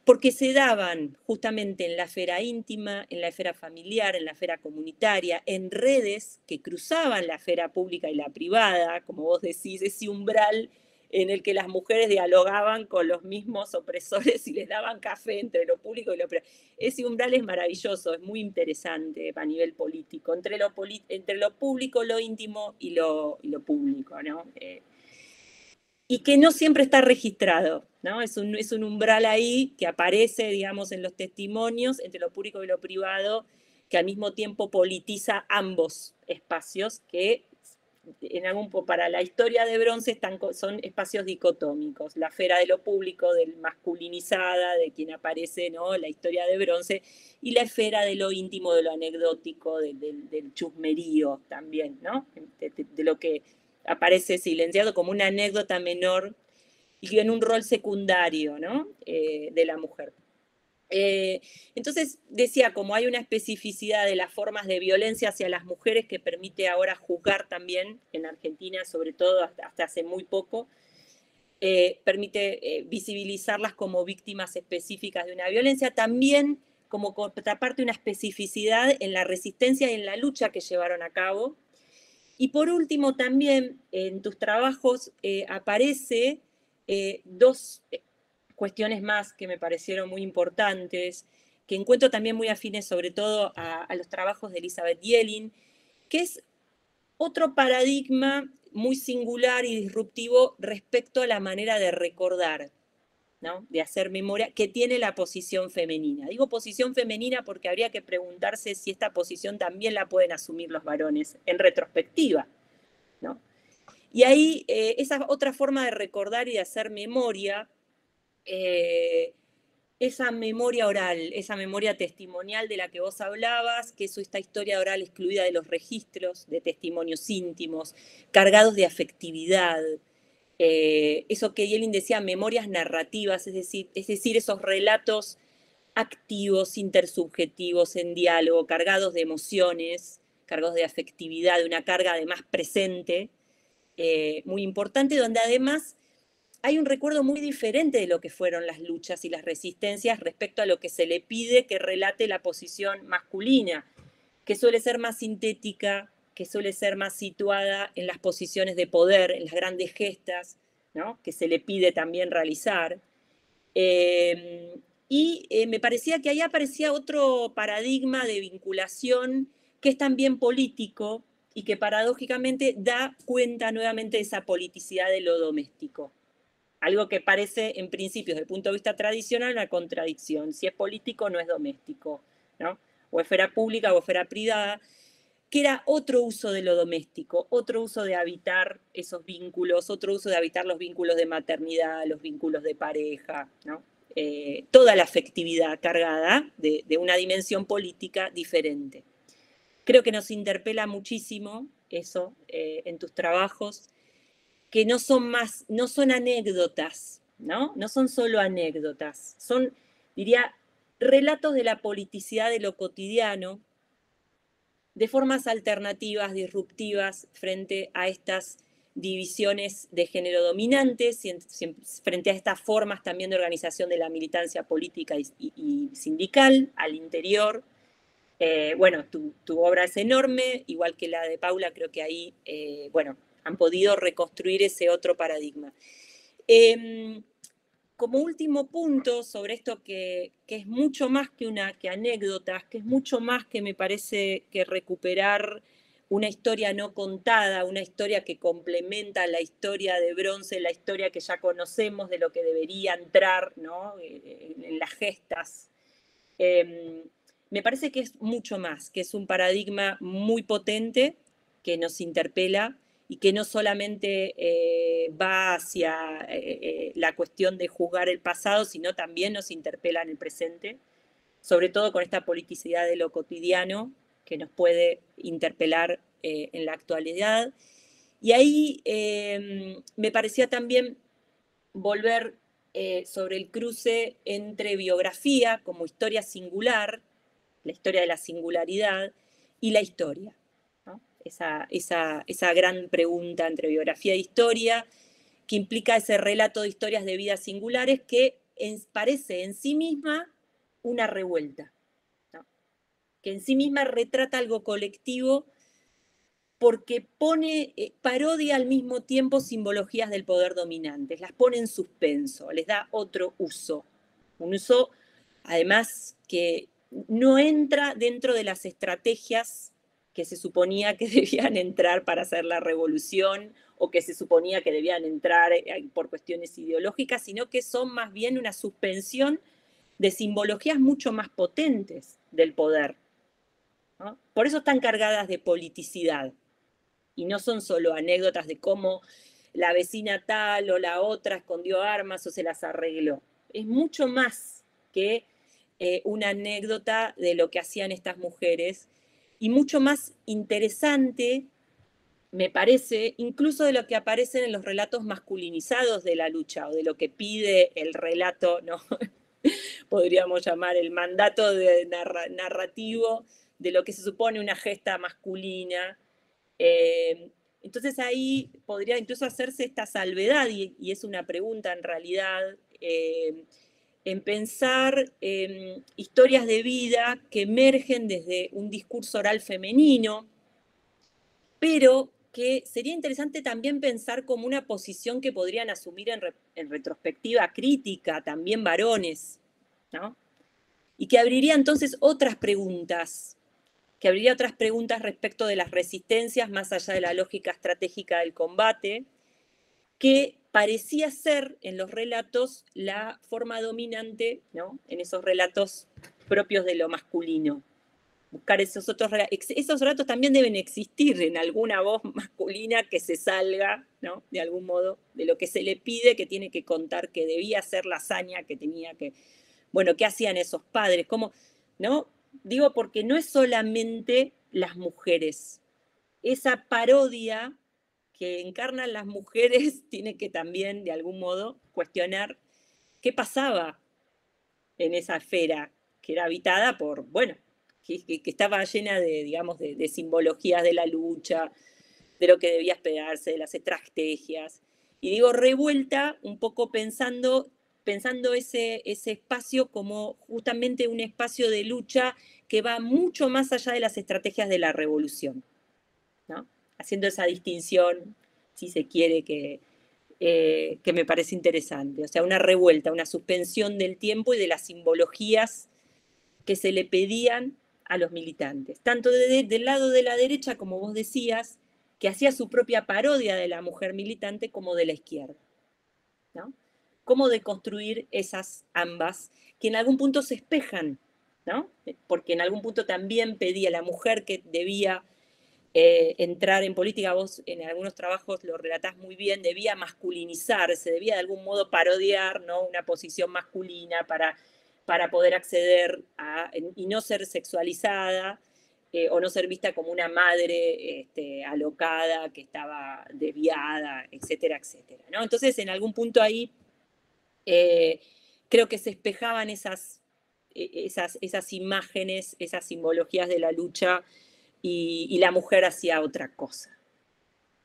porque se daban justamente en la esfera íntima, en la esfera familiar, en la esfera comunitaria, en redes que cruzaban la esfera pública y la privada, como vos decís, ese umbral en el que las mujeres dialogaban con los mismos opresores y les daban café entre lo público y lo privado. Ese umbral es maravilloso, es muy interesante a nivel político, entre lo, entre lo público, lo íntimo y lo, lo público. ¿no? Eh, y que no siempre está registrado. ¿no? Es, un, es un umbral ahí que aparece, digamos, en los testimonios entre lo público y lo privado, que al mismo tiempo politiza ambos espacios que en algún para la historia de bronce están, son espacios dicotómicos, la esfera de lo público, del masculinizada, de quien aparece ¿no? la historia de bronce, y la esfera de lo íntimo, de lo anecdótico, del chusmerío también, ¿no? De, lo que aparece silenciado como una anécdota menor y en un rol secundario ¿no? Eh, de la mujer. Eh, entonces, decía, como hay una especificidad de las formas de violencia hacia las mujeres que permite ahora juzgar también en Argentina, sobre todo hasta, hace muy poco, eh, permite visibilizarlas como víctimas específicas de una violencia, también como contraparte una especificidad en la resistencia y en la lucha que llevaron a cabo. Y por último, también en tus trabajos aparece dos cuestiones más que me parecieron muy importantes, que encuentro también muy afines sobre todo a, los trabajos de Elizabeth Yelin, que es otro paradigma muy singular y disruptivo respecto a la manera de recordar, de hacer memoria, que tiene la posición femenina. Digo posición femenina porque habría que preguntarse si esta posición también la pueden asumir los varones en retrospectiva. ¿no? Y ahí eh, esa otra forma de recordar y de hacer memoria eh, esa memoria oral, esa memoria testimonial de la que vos hablabas, que es esta historia oral excluida de los registros de testimonios íntimos, cargados de afectividad. Eh, eso que Yelin decía, memorias narrativas, es decir, es decir, esos relatos activos, intersubjetivos, en diálogo, cargados de emociones, cargados de afectividad, de una carga además presente, eh, muy importante, donde además hay un recuerdo muy diferente de lo que fueron las luchas y las resistencias respecto a lo que se le pide que relate la posición masculina, que suele ser más sintética, que suele ser más situada en las posiciones de poder, en las grandes gestas, que se le pide también realizar. Eh, y eh, me parecía que ahí aparecía otro paradigma de vinculación que es también político y que paradójicamente da cuenta nuevamente de esa politicidad de lo doméstico algo que parece en principio desde el punto de vista tradicional una contradicción. Si es político, no es doméstico, ¿no? O esfera pública o esfera privada, que era otro uso de lo doméstico, otro uso de habitar esos vínculos, otro uso de habitar los vínculos de maternidad, los vínculos de pareja. Eh, toda la afectividad cargada de, una dimensión política diferente. Creo que nos interpela muchísimo eso eh, en tus trabajos que no son más, no son anécdotas, ¿no? No son solo anécdotas, son, diría, relatos de la politicidad de lo cotidiano, de formas alternativas, disruptivas frente a estas divisiones de género dominantes, frente a estas formas también de organización de la militancia política y, sindical al interior. Eh, bueno, tu, obra es enorme, igual que la de Paula, creo que ahí, eh, bueno, han podido reconstruir ese otro paradigma. Em, como último punto sobre esto que, es mucho más que, una, que anécdotas, que es mucho más que me parece que recuperar una historia no contada, una historia que complementa la historia de bronce, la historia que ya conocemos de lo que debería entrar ¿no? Eh, en, las gestas. Em, me parece que es mucho más, que es un paradigma muy potente que nos interpela y que no solamente eh, va hacia eh, eh, la cuestión de juzgar el pasado, sino también nos interpela en el presente, sobre todo con esta politicidad de lo cotidiano que nos puede interpelar en la actualidad. Y ahí me parecía también volver sobre el cruce entre biografía como historia singular, la historia de la singularidad, y la historia esa, esa, gran pregunta entre biografía e historia, que implica ese relato de historias de vidas singulares que parece en sí misma una revuelta, que en sí misma retrata algo colectivo porque pone, eh, parodia al mismo tiempo simbologías del poder dominante, las pone en suspenso, les da otro uso, un uso además que no entra dentro de las estrategias que se suponía que debían entrar para hacer la revolución o que se suponía que debían entrar eh, por cuestiones ideológicas, sino que son más bien una suspensión de simbologías mucho más potentes del poder. Por eso están cargadas de politicidad y no son solo anécdotas de cómo la vecina tal o la otra escondió armas o se las arregló. Es mucho más que eh, una anécdota de lo que hacían estas mujeres y mucho más interesante, me parece, incluso de lo que aparecen en los relatos masculinizados de la lucha o de lo que pide el relato, ¿no? podríamos llamar el mandato narrativo de lo que se supone una gesta masculina. Eh, entonces ahí podría incluso hacerse esta salvedad, y, es una pregunta en realidad, eh, en pensar historias de vida que emergen desde un discurso oral femenino, pero que sería interesante también pensar como una posición que podrían asumir en, en retrospectiva crítica también varones, ¿no? Y que abriría entonces otras preguntas que abriría otras preguntas respecto de las resistencias más allá de la lógica estratégica del combate, que parecía ser en los relatos la forma dominante, ¿no? en esos relatos propios de lo masculino. Buscar esos otros esos relatos también deben existir en alguna voz masculina que se salga, ¿no? De algún modo, de lo que se le pide, que tiene que contar que debía ser la hazaña, que tenía que, bueno, ¿qué hacían esos padres? ¿Cómo, no? digo porque no es solamente las mujeres. Esa parodia que encarnan las mujeres tiene que también, de algún modo, cuestionar qué pasaba en esa esfera que era habitada por, bueno, que, estaba llena de, digamos, de, simbologías de la lucha, de lo que debía esperarse, de las estrategias. Y digo revuelta un poco pensando pensando ese, ese espacio como justamente un espacio de lucha que va mucho más allá de las estrategias de la revolución, ¿no? Haciendo esa distinción, si se quiere, que, eh, que me parece interesante. O sea, una revuelta, una suspensión del tiempo y de las simbologías que se le pedían a los militantes, tanto del lado de la derecha, como vos decías, que hacía su propia parodia de la mujer militante, como de la izquierda. ¿no? cómo deconstruir esas ambas, que en algún punto se espejan, ¿no? Porque en algún punto también pedía la mujer que debía eh, entrar en política, vos en algunos trabajos lo relatás muy bien, debía masculinizarse, debía de algún modo parodiar ¿no? una posición masculina para, para poder acceder a, y no ser sexualizada. Eh, o no ser vista como una madre este, alocada que estaba desviada, etcétera, etcétera. ¿no? Entonces, en algún punto ahí eh, creo que se espejaban esas, e, esas, esas, imágenes, esas simbologías de la lucha y, la mujer hacía otra cosa.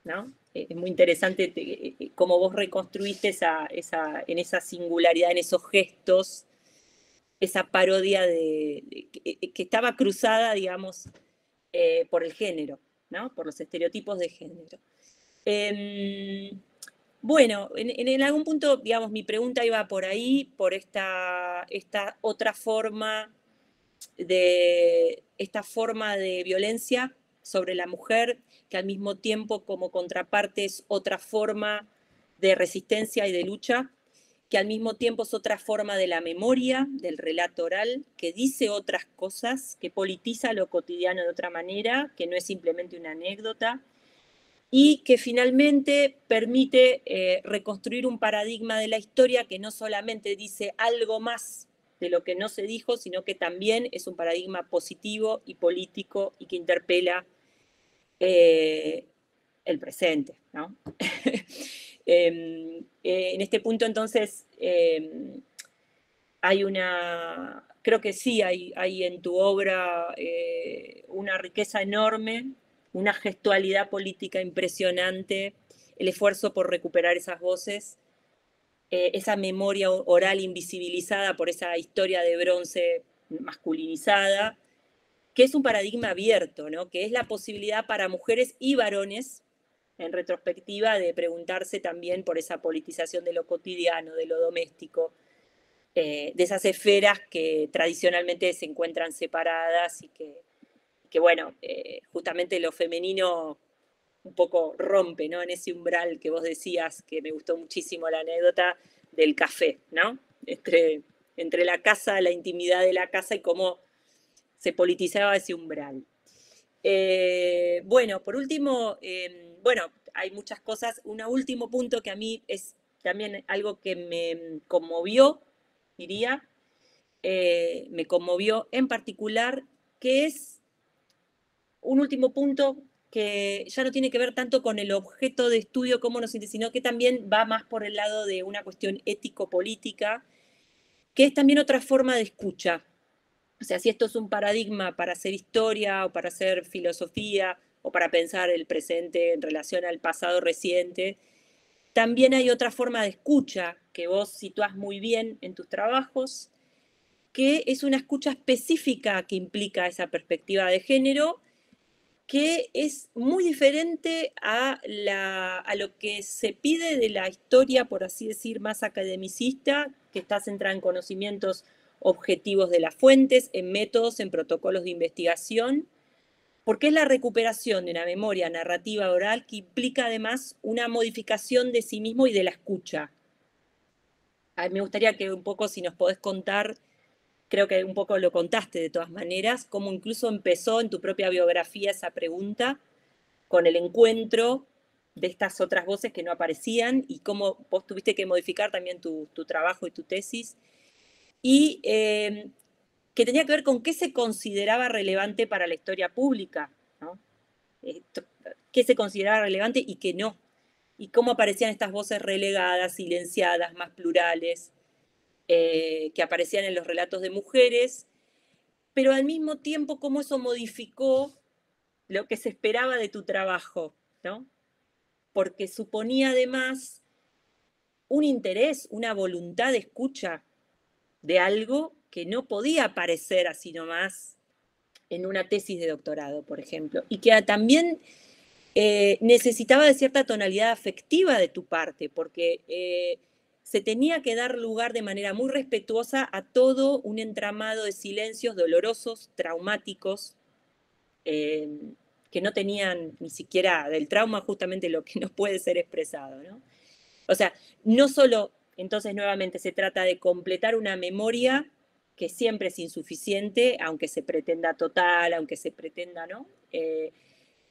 ¿no? Eh, es muy interesante eh, cómo vos reconstruiste esa, esa, en esa singularidad, en esos gestos, esa parodia de, que, estaba cruzada, digamos, por el género, ¿no? por los estereotipos de género. Em, bueno, en, algún punto, digamos, mi pregunta iba por ahí, por esta, esta otra forma de esta forma de violencia sobre la mujer, que al mismo tiempo como contraparte es otra forma de resistencia y de lucha, que al mismo tiempo es otra forma de la memoria, del relato oral, que dice otras cosas, que politiza lo cotidiano de otra manera, que no es simplemente una anécdota, y que finalmente permite eh, reconstruir un paradigma de la historia que no solamente dice algo más de lo que no se dijo, sino que también es un paradigma positivo y político y que interpela eh, el presente. Em, eh, en este punto entonces em, hay una, creo que sí hay, hay en tu obra una riqueza enorme una gestualidad política impresionante, el esfuerzo por recuperar esas voces, eh, esa memoria oral invisibilizada por esa historia de bronce masculinizada, que es un paradigma abierto, ¿no? que es la posibilidad para mujeres y varones, en retrospectiva, de preguntarse también por esa politización de lo cotidiano, de lo doméstico, eh, de esas esferas que tradicionalmente se encuentran separadas y que que bueno, eh, justamente lo femenino un poco rompe, ¿no? En ese umbral que vos decías, que me gustó muchísimo la anécdota del café, ¿no? Entre, entre la casa, la intimidad de la casa y cómo se politizaba ese umbral. Eh, bueno, por último, em, bueno, hay muchas cosas. Un último punto que a mí es también algo que me conmovió, diría, eh, me conmovió en particular, que es un último punto que ya no tiene que ver tanto con el objeto de estudio, cómo nos sino que también va más por el lado de una cuestión ético-política, que es también otra forma de escucha. O sea, si esto es un paradigma para hacer historia o para hacer filosofía o para pensar el presente en relación al pasado reciente, también hay otra forma de escucha que vos situás muy bien en tus trabajos, que es una escucha específica que implica esa perspectiva de género que es muy diferente a, lo que se pide de la historia, por así decir, más academicista, que está centrada en conocimientos objetivos de las fuentes, en métodos, en protocolos de investigación, porque es la recuperación de una memoria narrativa oral que implica además una modificación de sí mismo y de la escucha. me gustaría que un poco si nos podés contar creo que un poco lo contaste de todas maneras, cómo incluso empezó en tu propia biografía esa pregunta con el encuentro de estas otras voces que no aparecían y cómo vos tuviste que modificar también tu, trabajo y tu tesis, y eh, que tenía que ver con qué se consideraba relevante para la historia pública, ¿no? qué se consideraba relevante y qué no, y cómo aparecían estas voces relegadas, silenciadas, más plurales, eh, que aparecían en los relatos de mujeres, pero al mismo tiempo cómo eso modificó lo que se esperaba de tu trabajo, ¿no? Porque suponía además un interés, una voluntad de escucha de algo que no podía aparecer así nomás en una tesis de doctorado, por ejemplo, y que también eh, necesitaba de cierta tonalidad afectiva de tu parte, porque eh, se tenía que dar lugar de manera muy respetuosa a todo un entramado de silencios dolorosos, traumáticos, eh, que no tenían ni siquiera del trauma justamente lo que no puede ser expresado. O sea, no solo, entonces nuevamente se trata de completar una memoria que siempre es insuficiente, aunque se pretenda total, aunque se pretenda, ¿no? Eh,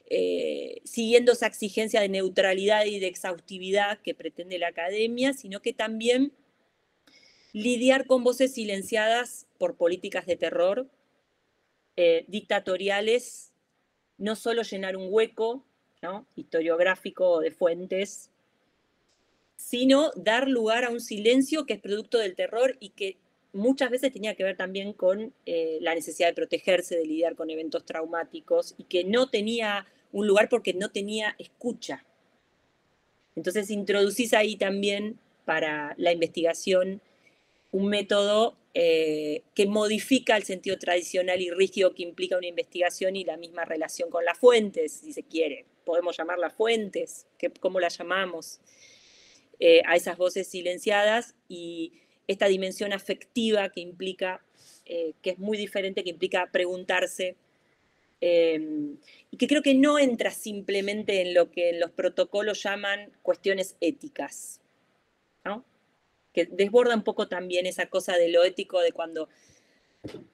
eh, siguiendo esa exigencia de neutralidad y de exhaustividad que pretende la academia, sino que también lidiar con voces silenciadas por políticas de terror, eh, dictatoriales, no solo llenar un hueco historiográfico de fuentes, sino dar lugar a un silencio que es producto del terror y que muchas veces tenía que ver también con eh, la necesidad de protegerse, de lidiar con eventos traumáticos y que no tenía un lugar porque no tenía escucha. Entonces introducís ahí también para la investigación un método eh, que modifica el sentido tradicional y rígido que implica una investigación y la misma relación con las fuentes, si se quiere. Podemos llamarlas fuentes, que, ¿cómo las llamamos? Eh, a esas voces silenciadas y esta dimensión afectiva que implica, eh, que es muy diferente, que implica preguntarse Em, y que creo que no entra simplemente en lo que en los protocolos llaman cuestiones éticas, que desborda un poco también esa cosa de lo ético, de cuando,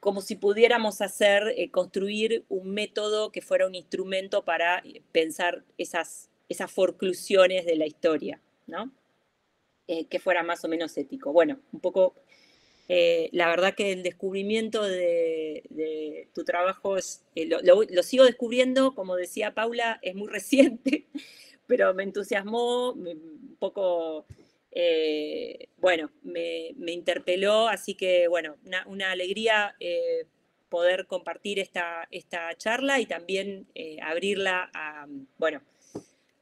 como si pudiéramos hacer, eh, construir un método que fuera un instrumento para eh, pensar esas, esas forclusiones de la historia, ¿no? Eh, que fuera más o menos ético. Bueno, un poco eh, la verdad que el descubrimiento de, tu trabajo eh, lo, sigo descubriendo, como decía Paula, es muy reciente, pero me entusiasmó, un poco, eh, bueno, me, interpeló, así que bueno, una, alegría poder compartir esta, esta, charla y también abrirla a, bueno,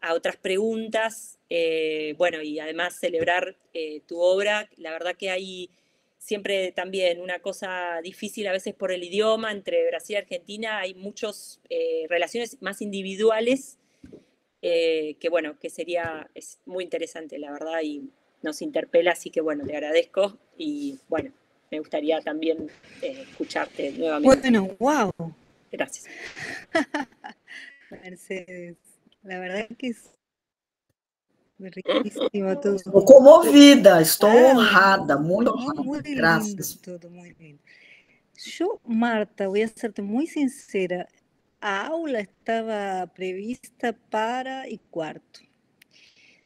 a otras preguntas, bueno, y además celebrar tu obra. La verdad que hay siempre también una cosa difícil a veces por el idioma, entre Brasil y Argentina hay muchas eh, relaciones más individuales eh, que bueno, que sería, es muy interesante la verdad y nos interpela, así que bueno, le agradezco y bueno, me gustaría también eh, escucharte nuevamente. Bueno, wow. Gracias. Mercedes, La verdad que es riquísimo todo. Estou comovida, estou honrada, muito honrada. Muy lindo Graças. todo, muy lindo. Yo, Marta, voy a serte muy sincera, a aula estaba prevista para y cuarto.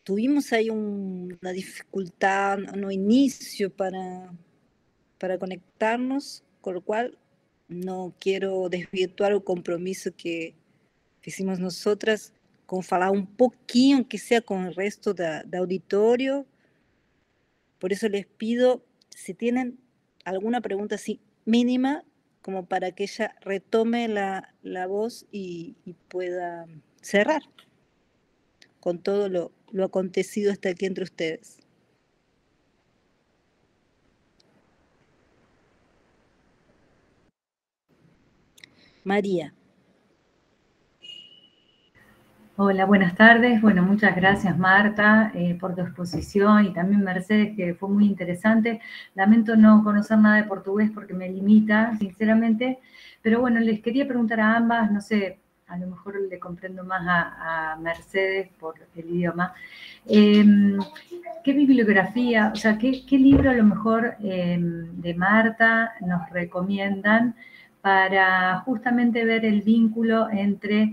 Tuvimos ahí un- una dificultad no inicio para, para conectarnos, con lo cual no quiero desvirtuar el compromiso que hicimos nosotras con falar un poquinho, aunque sea con el resto de, de auditorio. Por eso les pido, si tienen alguna pregunta así mínima, como para que ella retome la, la voz y, y pueda cerrar con todo lo, lo acontecido hasta aquí entre ustedes. María. Hola, buenas tardes. Bueno, muchas gracias Marta eh, por tu exposición y también Mercedes, que fue muy interesante. Lamento no conocer nada de portugués porque me limita, sinceramente. Pero bueno, les quería preguntar a ambas, no sé, a lo mejor le comprendo más a, Mercedes por el idioma. Eh, ¿Qué bibliografía, o sea, qué, libro a lo mejor eh, de Marta nos recomiendan para justamente ver el vínculo entre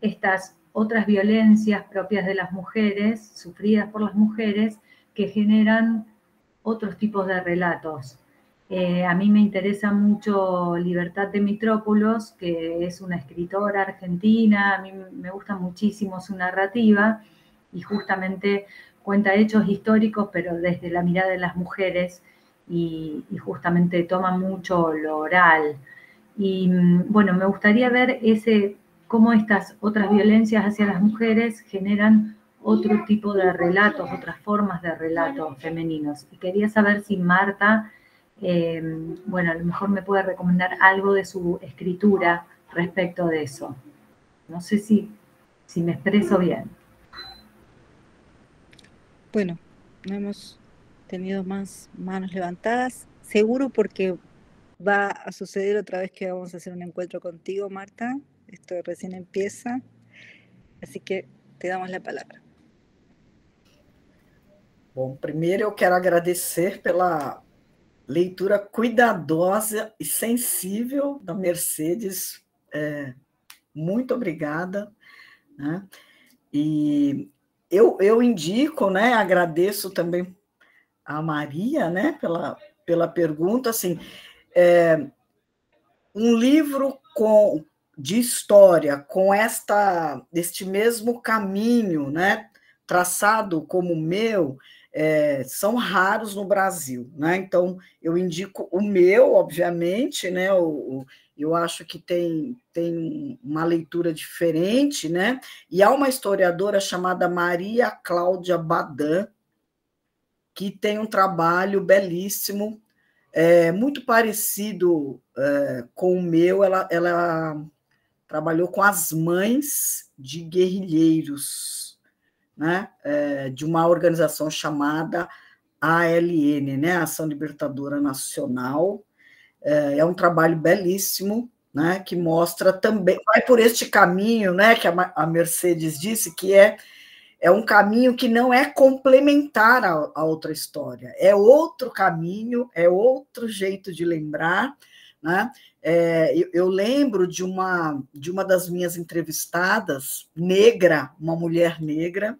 estas otras violencias propias de las mujeres, sufridas por las mujeres, que generan otros tipos de relatos. Eh, a mí me interesa mucho Libertad de Mitrópolos, que es una escritora argentina, a mí me gusta muchísimo su narrativa y justamente cuenta hechos históricos, pero desde la mirada de las mujeres y, y justamente toma mucho lo oral. Y bueno, me gustaría ver ese cómo estas otras violencias hacia las mujeres generan otro tipo de relatos, otras formas de relatos femeninos. Y quería saber si Marta, eh, bueno, a lo mejor me puede recomendar algo de su escritura respecto de eso. No sé si, si me expreso bien. Bueno, no hemos tenido más manos levantadas, seguro porque va a suceder otra vez que vamos a hacer un encuentro contigo, Marta. Esto recién empieza, así que te damos la palavra. Bom, primeiro eu quero agradecer pela leitura cuidadosa e sensível da Mercedes. É, muito obrigada. Né? E eu, eu indico, né, agradeço também a Maria né, pela, pela pergunta. Assim, é, um livro com, de história com esta este mesmo caminho, né, traçado como o meu, é, são raros no Brasil, né? Então eu indico o meu, obviamente, né? O, o, eu acho que tem, tem uma leitura diferente, né? E há uma historiadora chamada Maria Cláudia Badan, que tem um trabalho belíssimo, é, muito parecido é, com o meu. Ela, ela trabalhou com as mães de guerrilheiros, né, é, de uma organização chamada ALN, né, Ação Libertadora Nacional. É, é um trabalho belíssimo, né, que mostra também, vai por este caminho, né, que a, a Mercedes disse, que é, é um caminho que não é complementar a, a outra história, é outro caminho, é outro jeito de lembrar, né? É, eu, eu, lembro de uma, de uma das minhas entrevistadas, negra, uma mulher negra,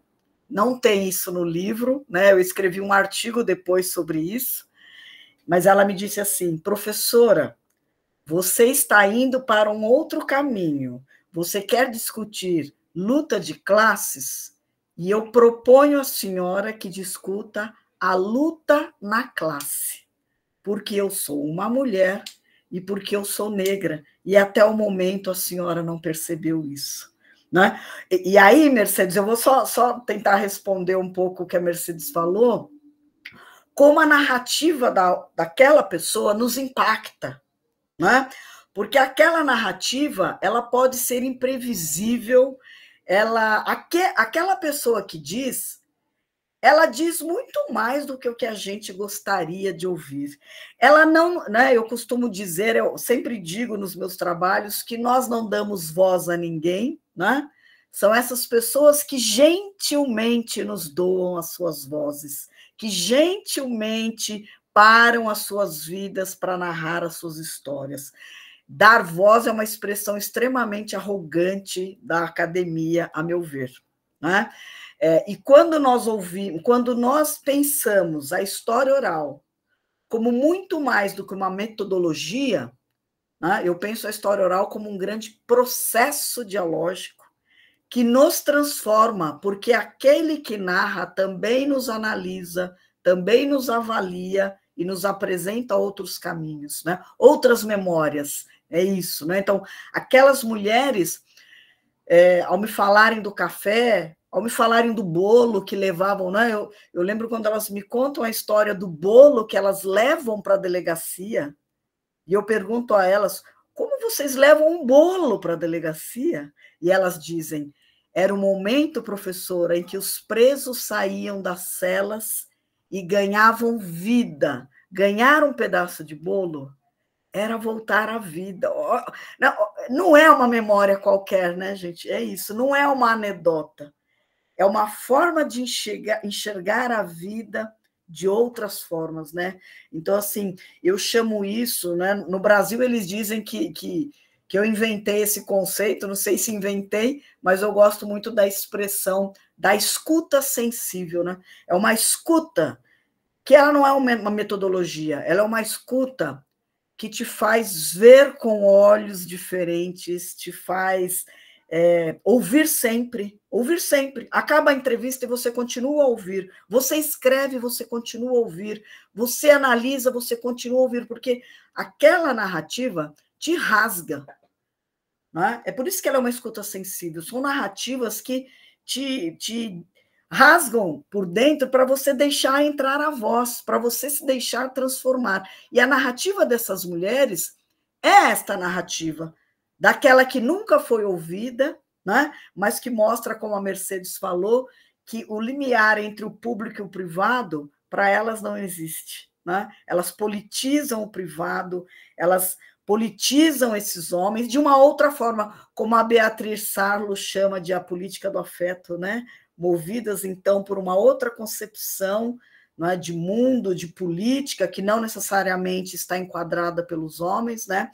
não tem isso no livro, né? Eu escrevi um artigo depois sobre isso, mas ela me disse assim: professora, você está indo para um outro caminho, você quer discutir luta de classes, e eu proponho à senhora que discuta a luta na classe, porque eu sou uma mulher e porque eu sou negra. E até o momento a senhora não percebeu isso. Né? E, e aí, Mercedes, eu vou só, só tentar responder um pouco o que a Mercedes falou, como a narrativa da, daquela pessoa nos impacta, né? Porque aquela narrativa, ela pode ser imprevisível, ela, aque, aquela pessoa que diz, ela diz muito mais do que o que a gente gostaria de ouvir. Ela não, né, eu costumo dizer, eu sempre digo nos meus trabalhos que nós não damos voz a ninguém, né? São essas pessoas que gentilmente nos doam as suas vozes, que gentilmente param as suas vidas para narrar as suas histórias. Dar voz é uma expressão extremamente arrogante da academia, a meu ver. Né? É, e quando nós ouvimos, quando nós pensamos a história oral como muito mais do que uma metodologia, né, eu penso a história oral como um grande processo dialógico que nos transforma, porque aquele que narra também nos analisa, também nos avalia e nos apresenta outros caminhos, né? outras memórias, é isso, né? Então, aquelas mulheres, é, ao me falarem do café, ao me falarem do bolo que levavam, né? Eu, eu lembro quando elas me contam a história do bolo que elas levam para a delegacia, e eu pergunto a elas: como vocês levam um bolo para a delegacia? E elas dizem: era o momento, professora, em que os presos saíam das celas e ganhavam vida. Ganhar um pedaço de bolo era voltar à vida. Não é uma memória qualquer, né, gente? É isso, não é uma anedota. É uma forma de enxergar, enxergar a vida de outras formas, né? Então, assim, eu chamo isso, né? No Brasil, eles dizem que, que, que eu inventei esse conceito, não sei se inventei, mas eu gosto muito da expressão da escuta sensível, né? É uma escuta que ela não é uma metodologia, ela é uma escuta que te faz ver com olhos diferentes, te faz é, ouvir sempre, ouvir sempre. Acaba a entrevista e você continua a ouvir. Você escreve, você continua a ouvir. Você analisa, você continua a ouvir, porque aquela narrativa te rasga. Né? É por isso que ela é uma escuta sensível. São narrativas que te, te rasgam por dentro para você deixar entrar a voz, para você se deixar transformar. E a narrativa dessas mulheres é esta narrativa, daquela que nunca foi ouvida, né? mas que mostra, como a Mercedes falou, que o limiar entre o público e o privado, para elas não existe. Né? Elas politizam o privado, elas politizam esses homens de uma outra forma, como a Beatriz Sarlo chama de a política do afeto, né? Movidas então por uma outra concepção é, de mundo, de política, que não necessariamente está enquadrada pelos homens, né?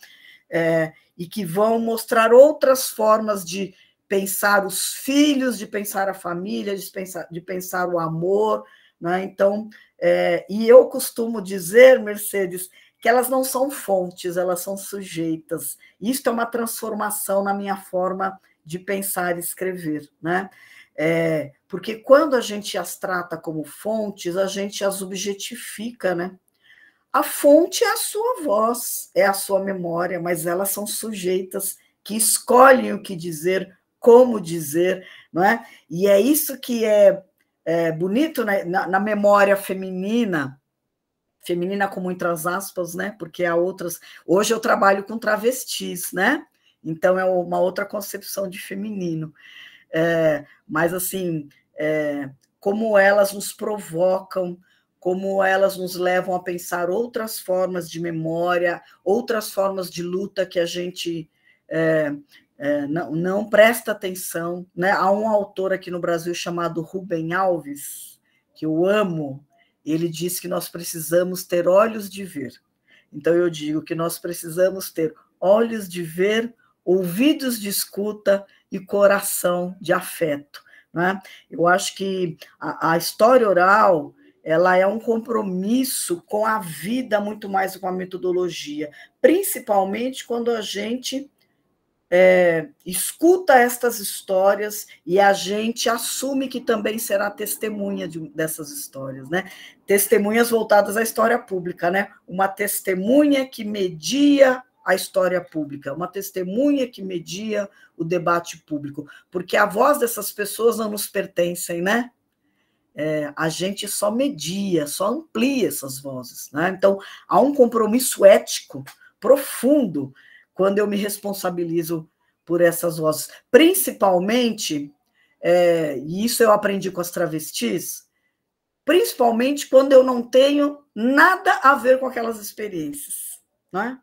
É, e que vão mostrar outras formas de pensar os filhos, de pensar a família, de pensar, de pensar o amor. Né? Então, é, e eu costumo dizer, Mercedes, que elas não são fontes, elas são sujeitas. Isso é uma transformação na minha forma de pensar e escrever. Né? É, porque quando a gente as trata como fontes, a gente as objetifica, né? A fonte é a sua voz, é a sua memória, mas elas são sujeitas que escolhem o que dizer, como dizer, não é? E é isso que é, é bonito né? na, na memória feminina, feminina com muitas aspas, né? Porque há outras. Hoje eu trabalho com travestis, né? Então é uma outra concepção de feminino. É, mas assim, é, como elas nos provocam, como elas nos levam a pensar outras formas de memória, outras formas de luta que a gente é, é, não, não, presta atenção. Né? Há um autor aqui no Brasil chamado Rubem Alves, que eu amo, ele diz que nós precisamos ter olhos de ver. Então eu digo que nós precisamos ter olhos de ver, ouvidos de escuta e coração de afeto. Né? Eu acho que a, a história oral ela é um compromisso com a vida muito mais do que com a metodologia, principalmente quando a gente é, escuta estas histórias e a gente assume que também será testemunha de, dessas histórias, né? Testemunhas voltadas à história pública, né? Uma testemunha que media a história pública, uma testemunha que media o debate público, porque a voz dessas pessoas não nos pertencem, né? É, a gente só media, só amplia essas vozes, né? Então há um compromisso ético profundo quando eu me responsabilizo por essas vozes, principalmente, é, e isso eu aprendi com as travestis, principalmente quando eu não tenho nada a ver com aquelas experiências, não é?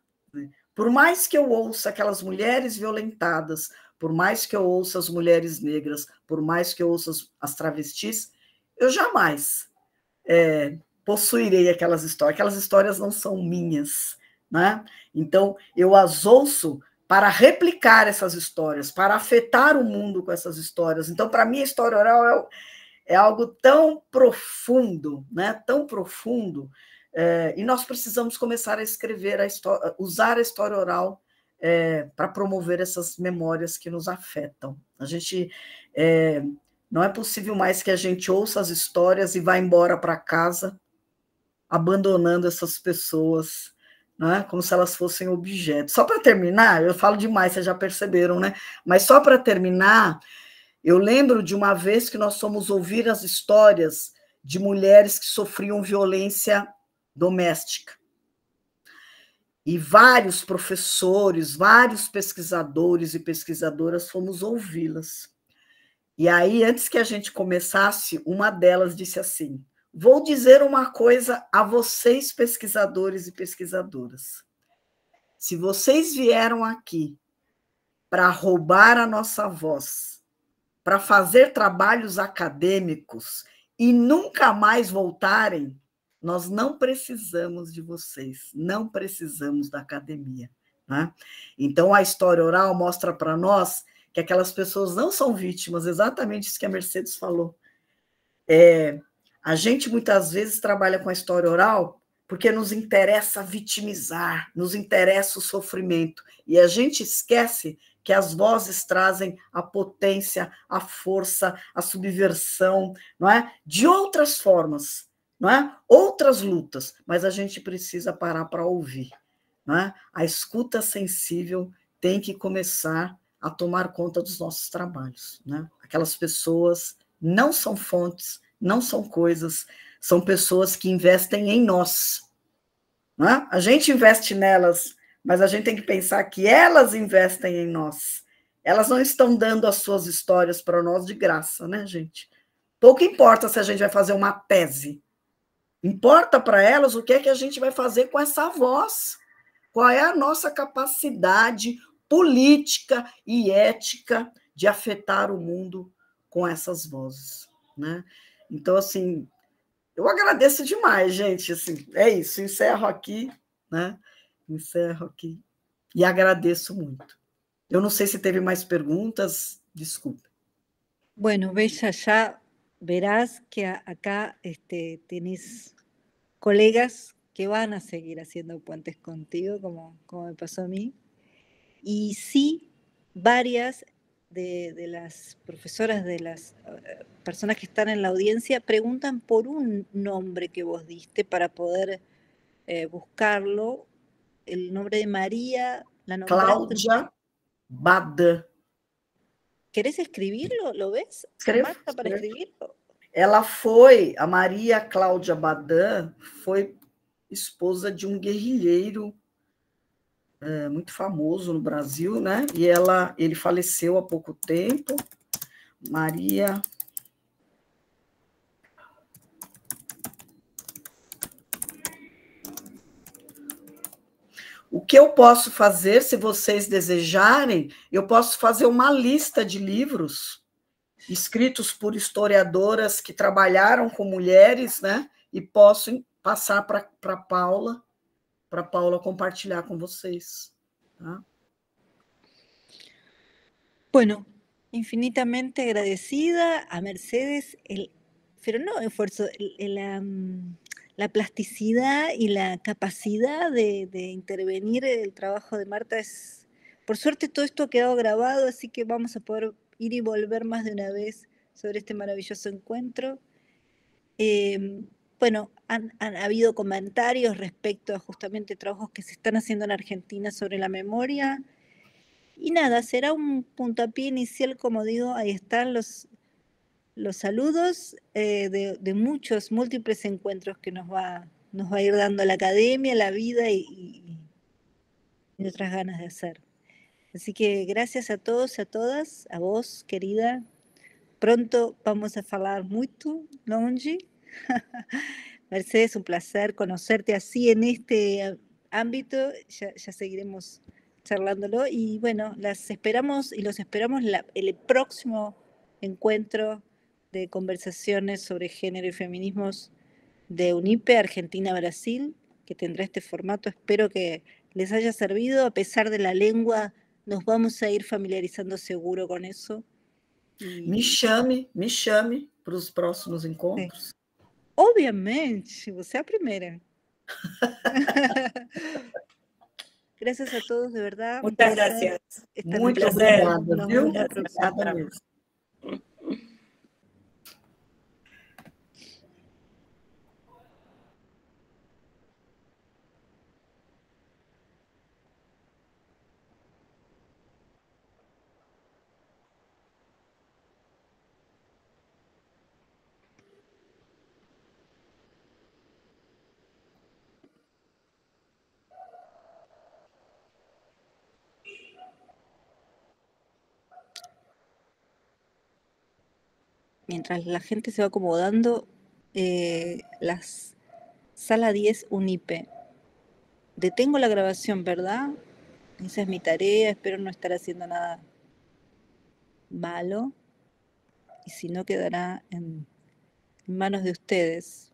Por mais que eu ouça aquelas mulheres violentadas, por mais que eu ouça as mulheres negras, por mais que eu ouça as travestis, eu jamais é, possuirei aquelas histórias. Aquelas histórias não são minhas, né? Então, eu as ouço para replicar essas histórias, para afetar o mundo com essas histórias. Então, para mim, a história oral é, é, algo tão profundo, né? Tão profundo, é, e nós precisamos começar a escrever a história, usar a história oral é, para promover essas memórias que nos afetam. A gente é, não é possível mais que a gente ouça as histórias e vá embora para casa, abandonando essas pessoas né? como se elas fossem objetos. Só para terminar, eu falo demais, vocês já perceberam, né? Mas só para terminar, eu lembro de uma vez que nós fomos ouvir as histórias de mulheres que sofriam violência doméstica. E vários professores, vários pesquisadores e pesquisadoras fomos ouvi-las. E aí, antes que a gente começasse, uma delas disse assim: Vou dizer uma coisa a vocês, pesquisadores e pesquisadoras. Se vocês vieram aqui para roubar a nossa voz, para fazer trabalhos acadêmicos e nunca mais voltarem, nós não precisamos de vocês, não precisamos da academia. Né? Então, a história oral mostra para nós que aquelas pessoas não são vítimas, exatamente isso que a Mercedes falou. É, a gente muitas vezes trabalha com a história oral porque nos interessa vitimizar, nos interessa o sofrimento, e a gente esquece que as vozes trazem a potência, a força, a subversão, não é? De outras formas, não é? Outras lutas, mas a gente precisa parar para ouvir, não é? A escuta sensível tem que começar a tomar conta dos nossos trabalhos, né? Aquelas pessoas não são fontes não são coisas, são pessoas que investem em nós. É? A gente investe nelas, mas a gente tem que pensar que elas investem em nós. Elas não estão dando as suas histórias para nós de graça, né, gente? Pouco importa se a gente vai fazer uma tese. Importa para elas o que é que a gente vai fazer com essa voz. Qual é a nossa capacidade política e ética de afetar o mundo com essas vozes, né? Então, assim, eu agradeço demais, gente. Assim, é isso, encerro aqui, né? Encerro aqui e agradeço muito. Eu não sei se teve mais perguntas, desculpa. Bueno, Bella, ya verás que acá este, tenés colegas que van a seguir haciendo puentes contigo, como, como me pasó a mí. Y sí, varias de, las profesoras, de las eh, personas que están en la audiencia, preguntan por un nombre que vos diste para poder eh, buscarlo. El nombre de María, la Claudia Bad. ¿Querés escribirlo? ¿Lo ves? Escrevo, para escribirlo? Ela foi, a Maria Cláudia Badan foi esposa de um guerrilheiro é, muito famoso no Brasil, né? E ela, ele faleceu há pouco tempo. Maria O que eu posso fazer, se vocês desejarem, eu posso fazer uma lista de livros escritos por historiadoras que trabalharam com mulheres, né? E posso passar para Paula para Paula compartilhar con ustedes. Bueno, infinitamente agradecida a Mercedes, el, no esfuerzo, la, la, plasticidad y la capacidad de, de, intervenir el trabajo de Marta es, por suerte todo esto ha quedado grabado, así que vamos a poder ir y volver más de una vez sobre este maravilloso encuentro. Eh, bueno, han, habido comentarios respecto a justamente trabajos que se están haciendo en Argentina sobre la memoria. Y nada, será un puntapié inicial, como digo, ahí están los, los saludos eh, de, muchos, múltiples encuentros que nos va, nos va a ir dando la academia, la vida y, y otras ganas de hacer. Así que gracias a todos, a todas, a vos, querida. Pronto vamos a hablar mucho, longe. Mercedes, un placer conocerte así en este ámbito. Ya, seguiremos charlándolo y bueno, las esperamos y los esperamos el próximo encuentro de conversaciones sobre género y feminismos de UNIPE Argentina-Brasil, que tendrá este formato. Espero que les haya servido. A pesar de la lengua, nos vamos a ir familiarizando seguro con eso. Me chame, me chame para los próximos encontros. Obviamente, você a primera. gracias a todos, de verdad. Muchas gracias. Muy obrigada, mientras la gente se va acomodando, eh, las sala 10 Unipe. Detengo la grabación, ¿verdad? Esa es mi tarea, espero no estar haciendo nada malo. Y si no, quedará en manos de ustedes.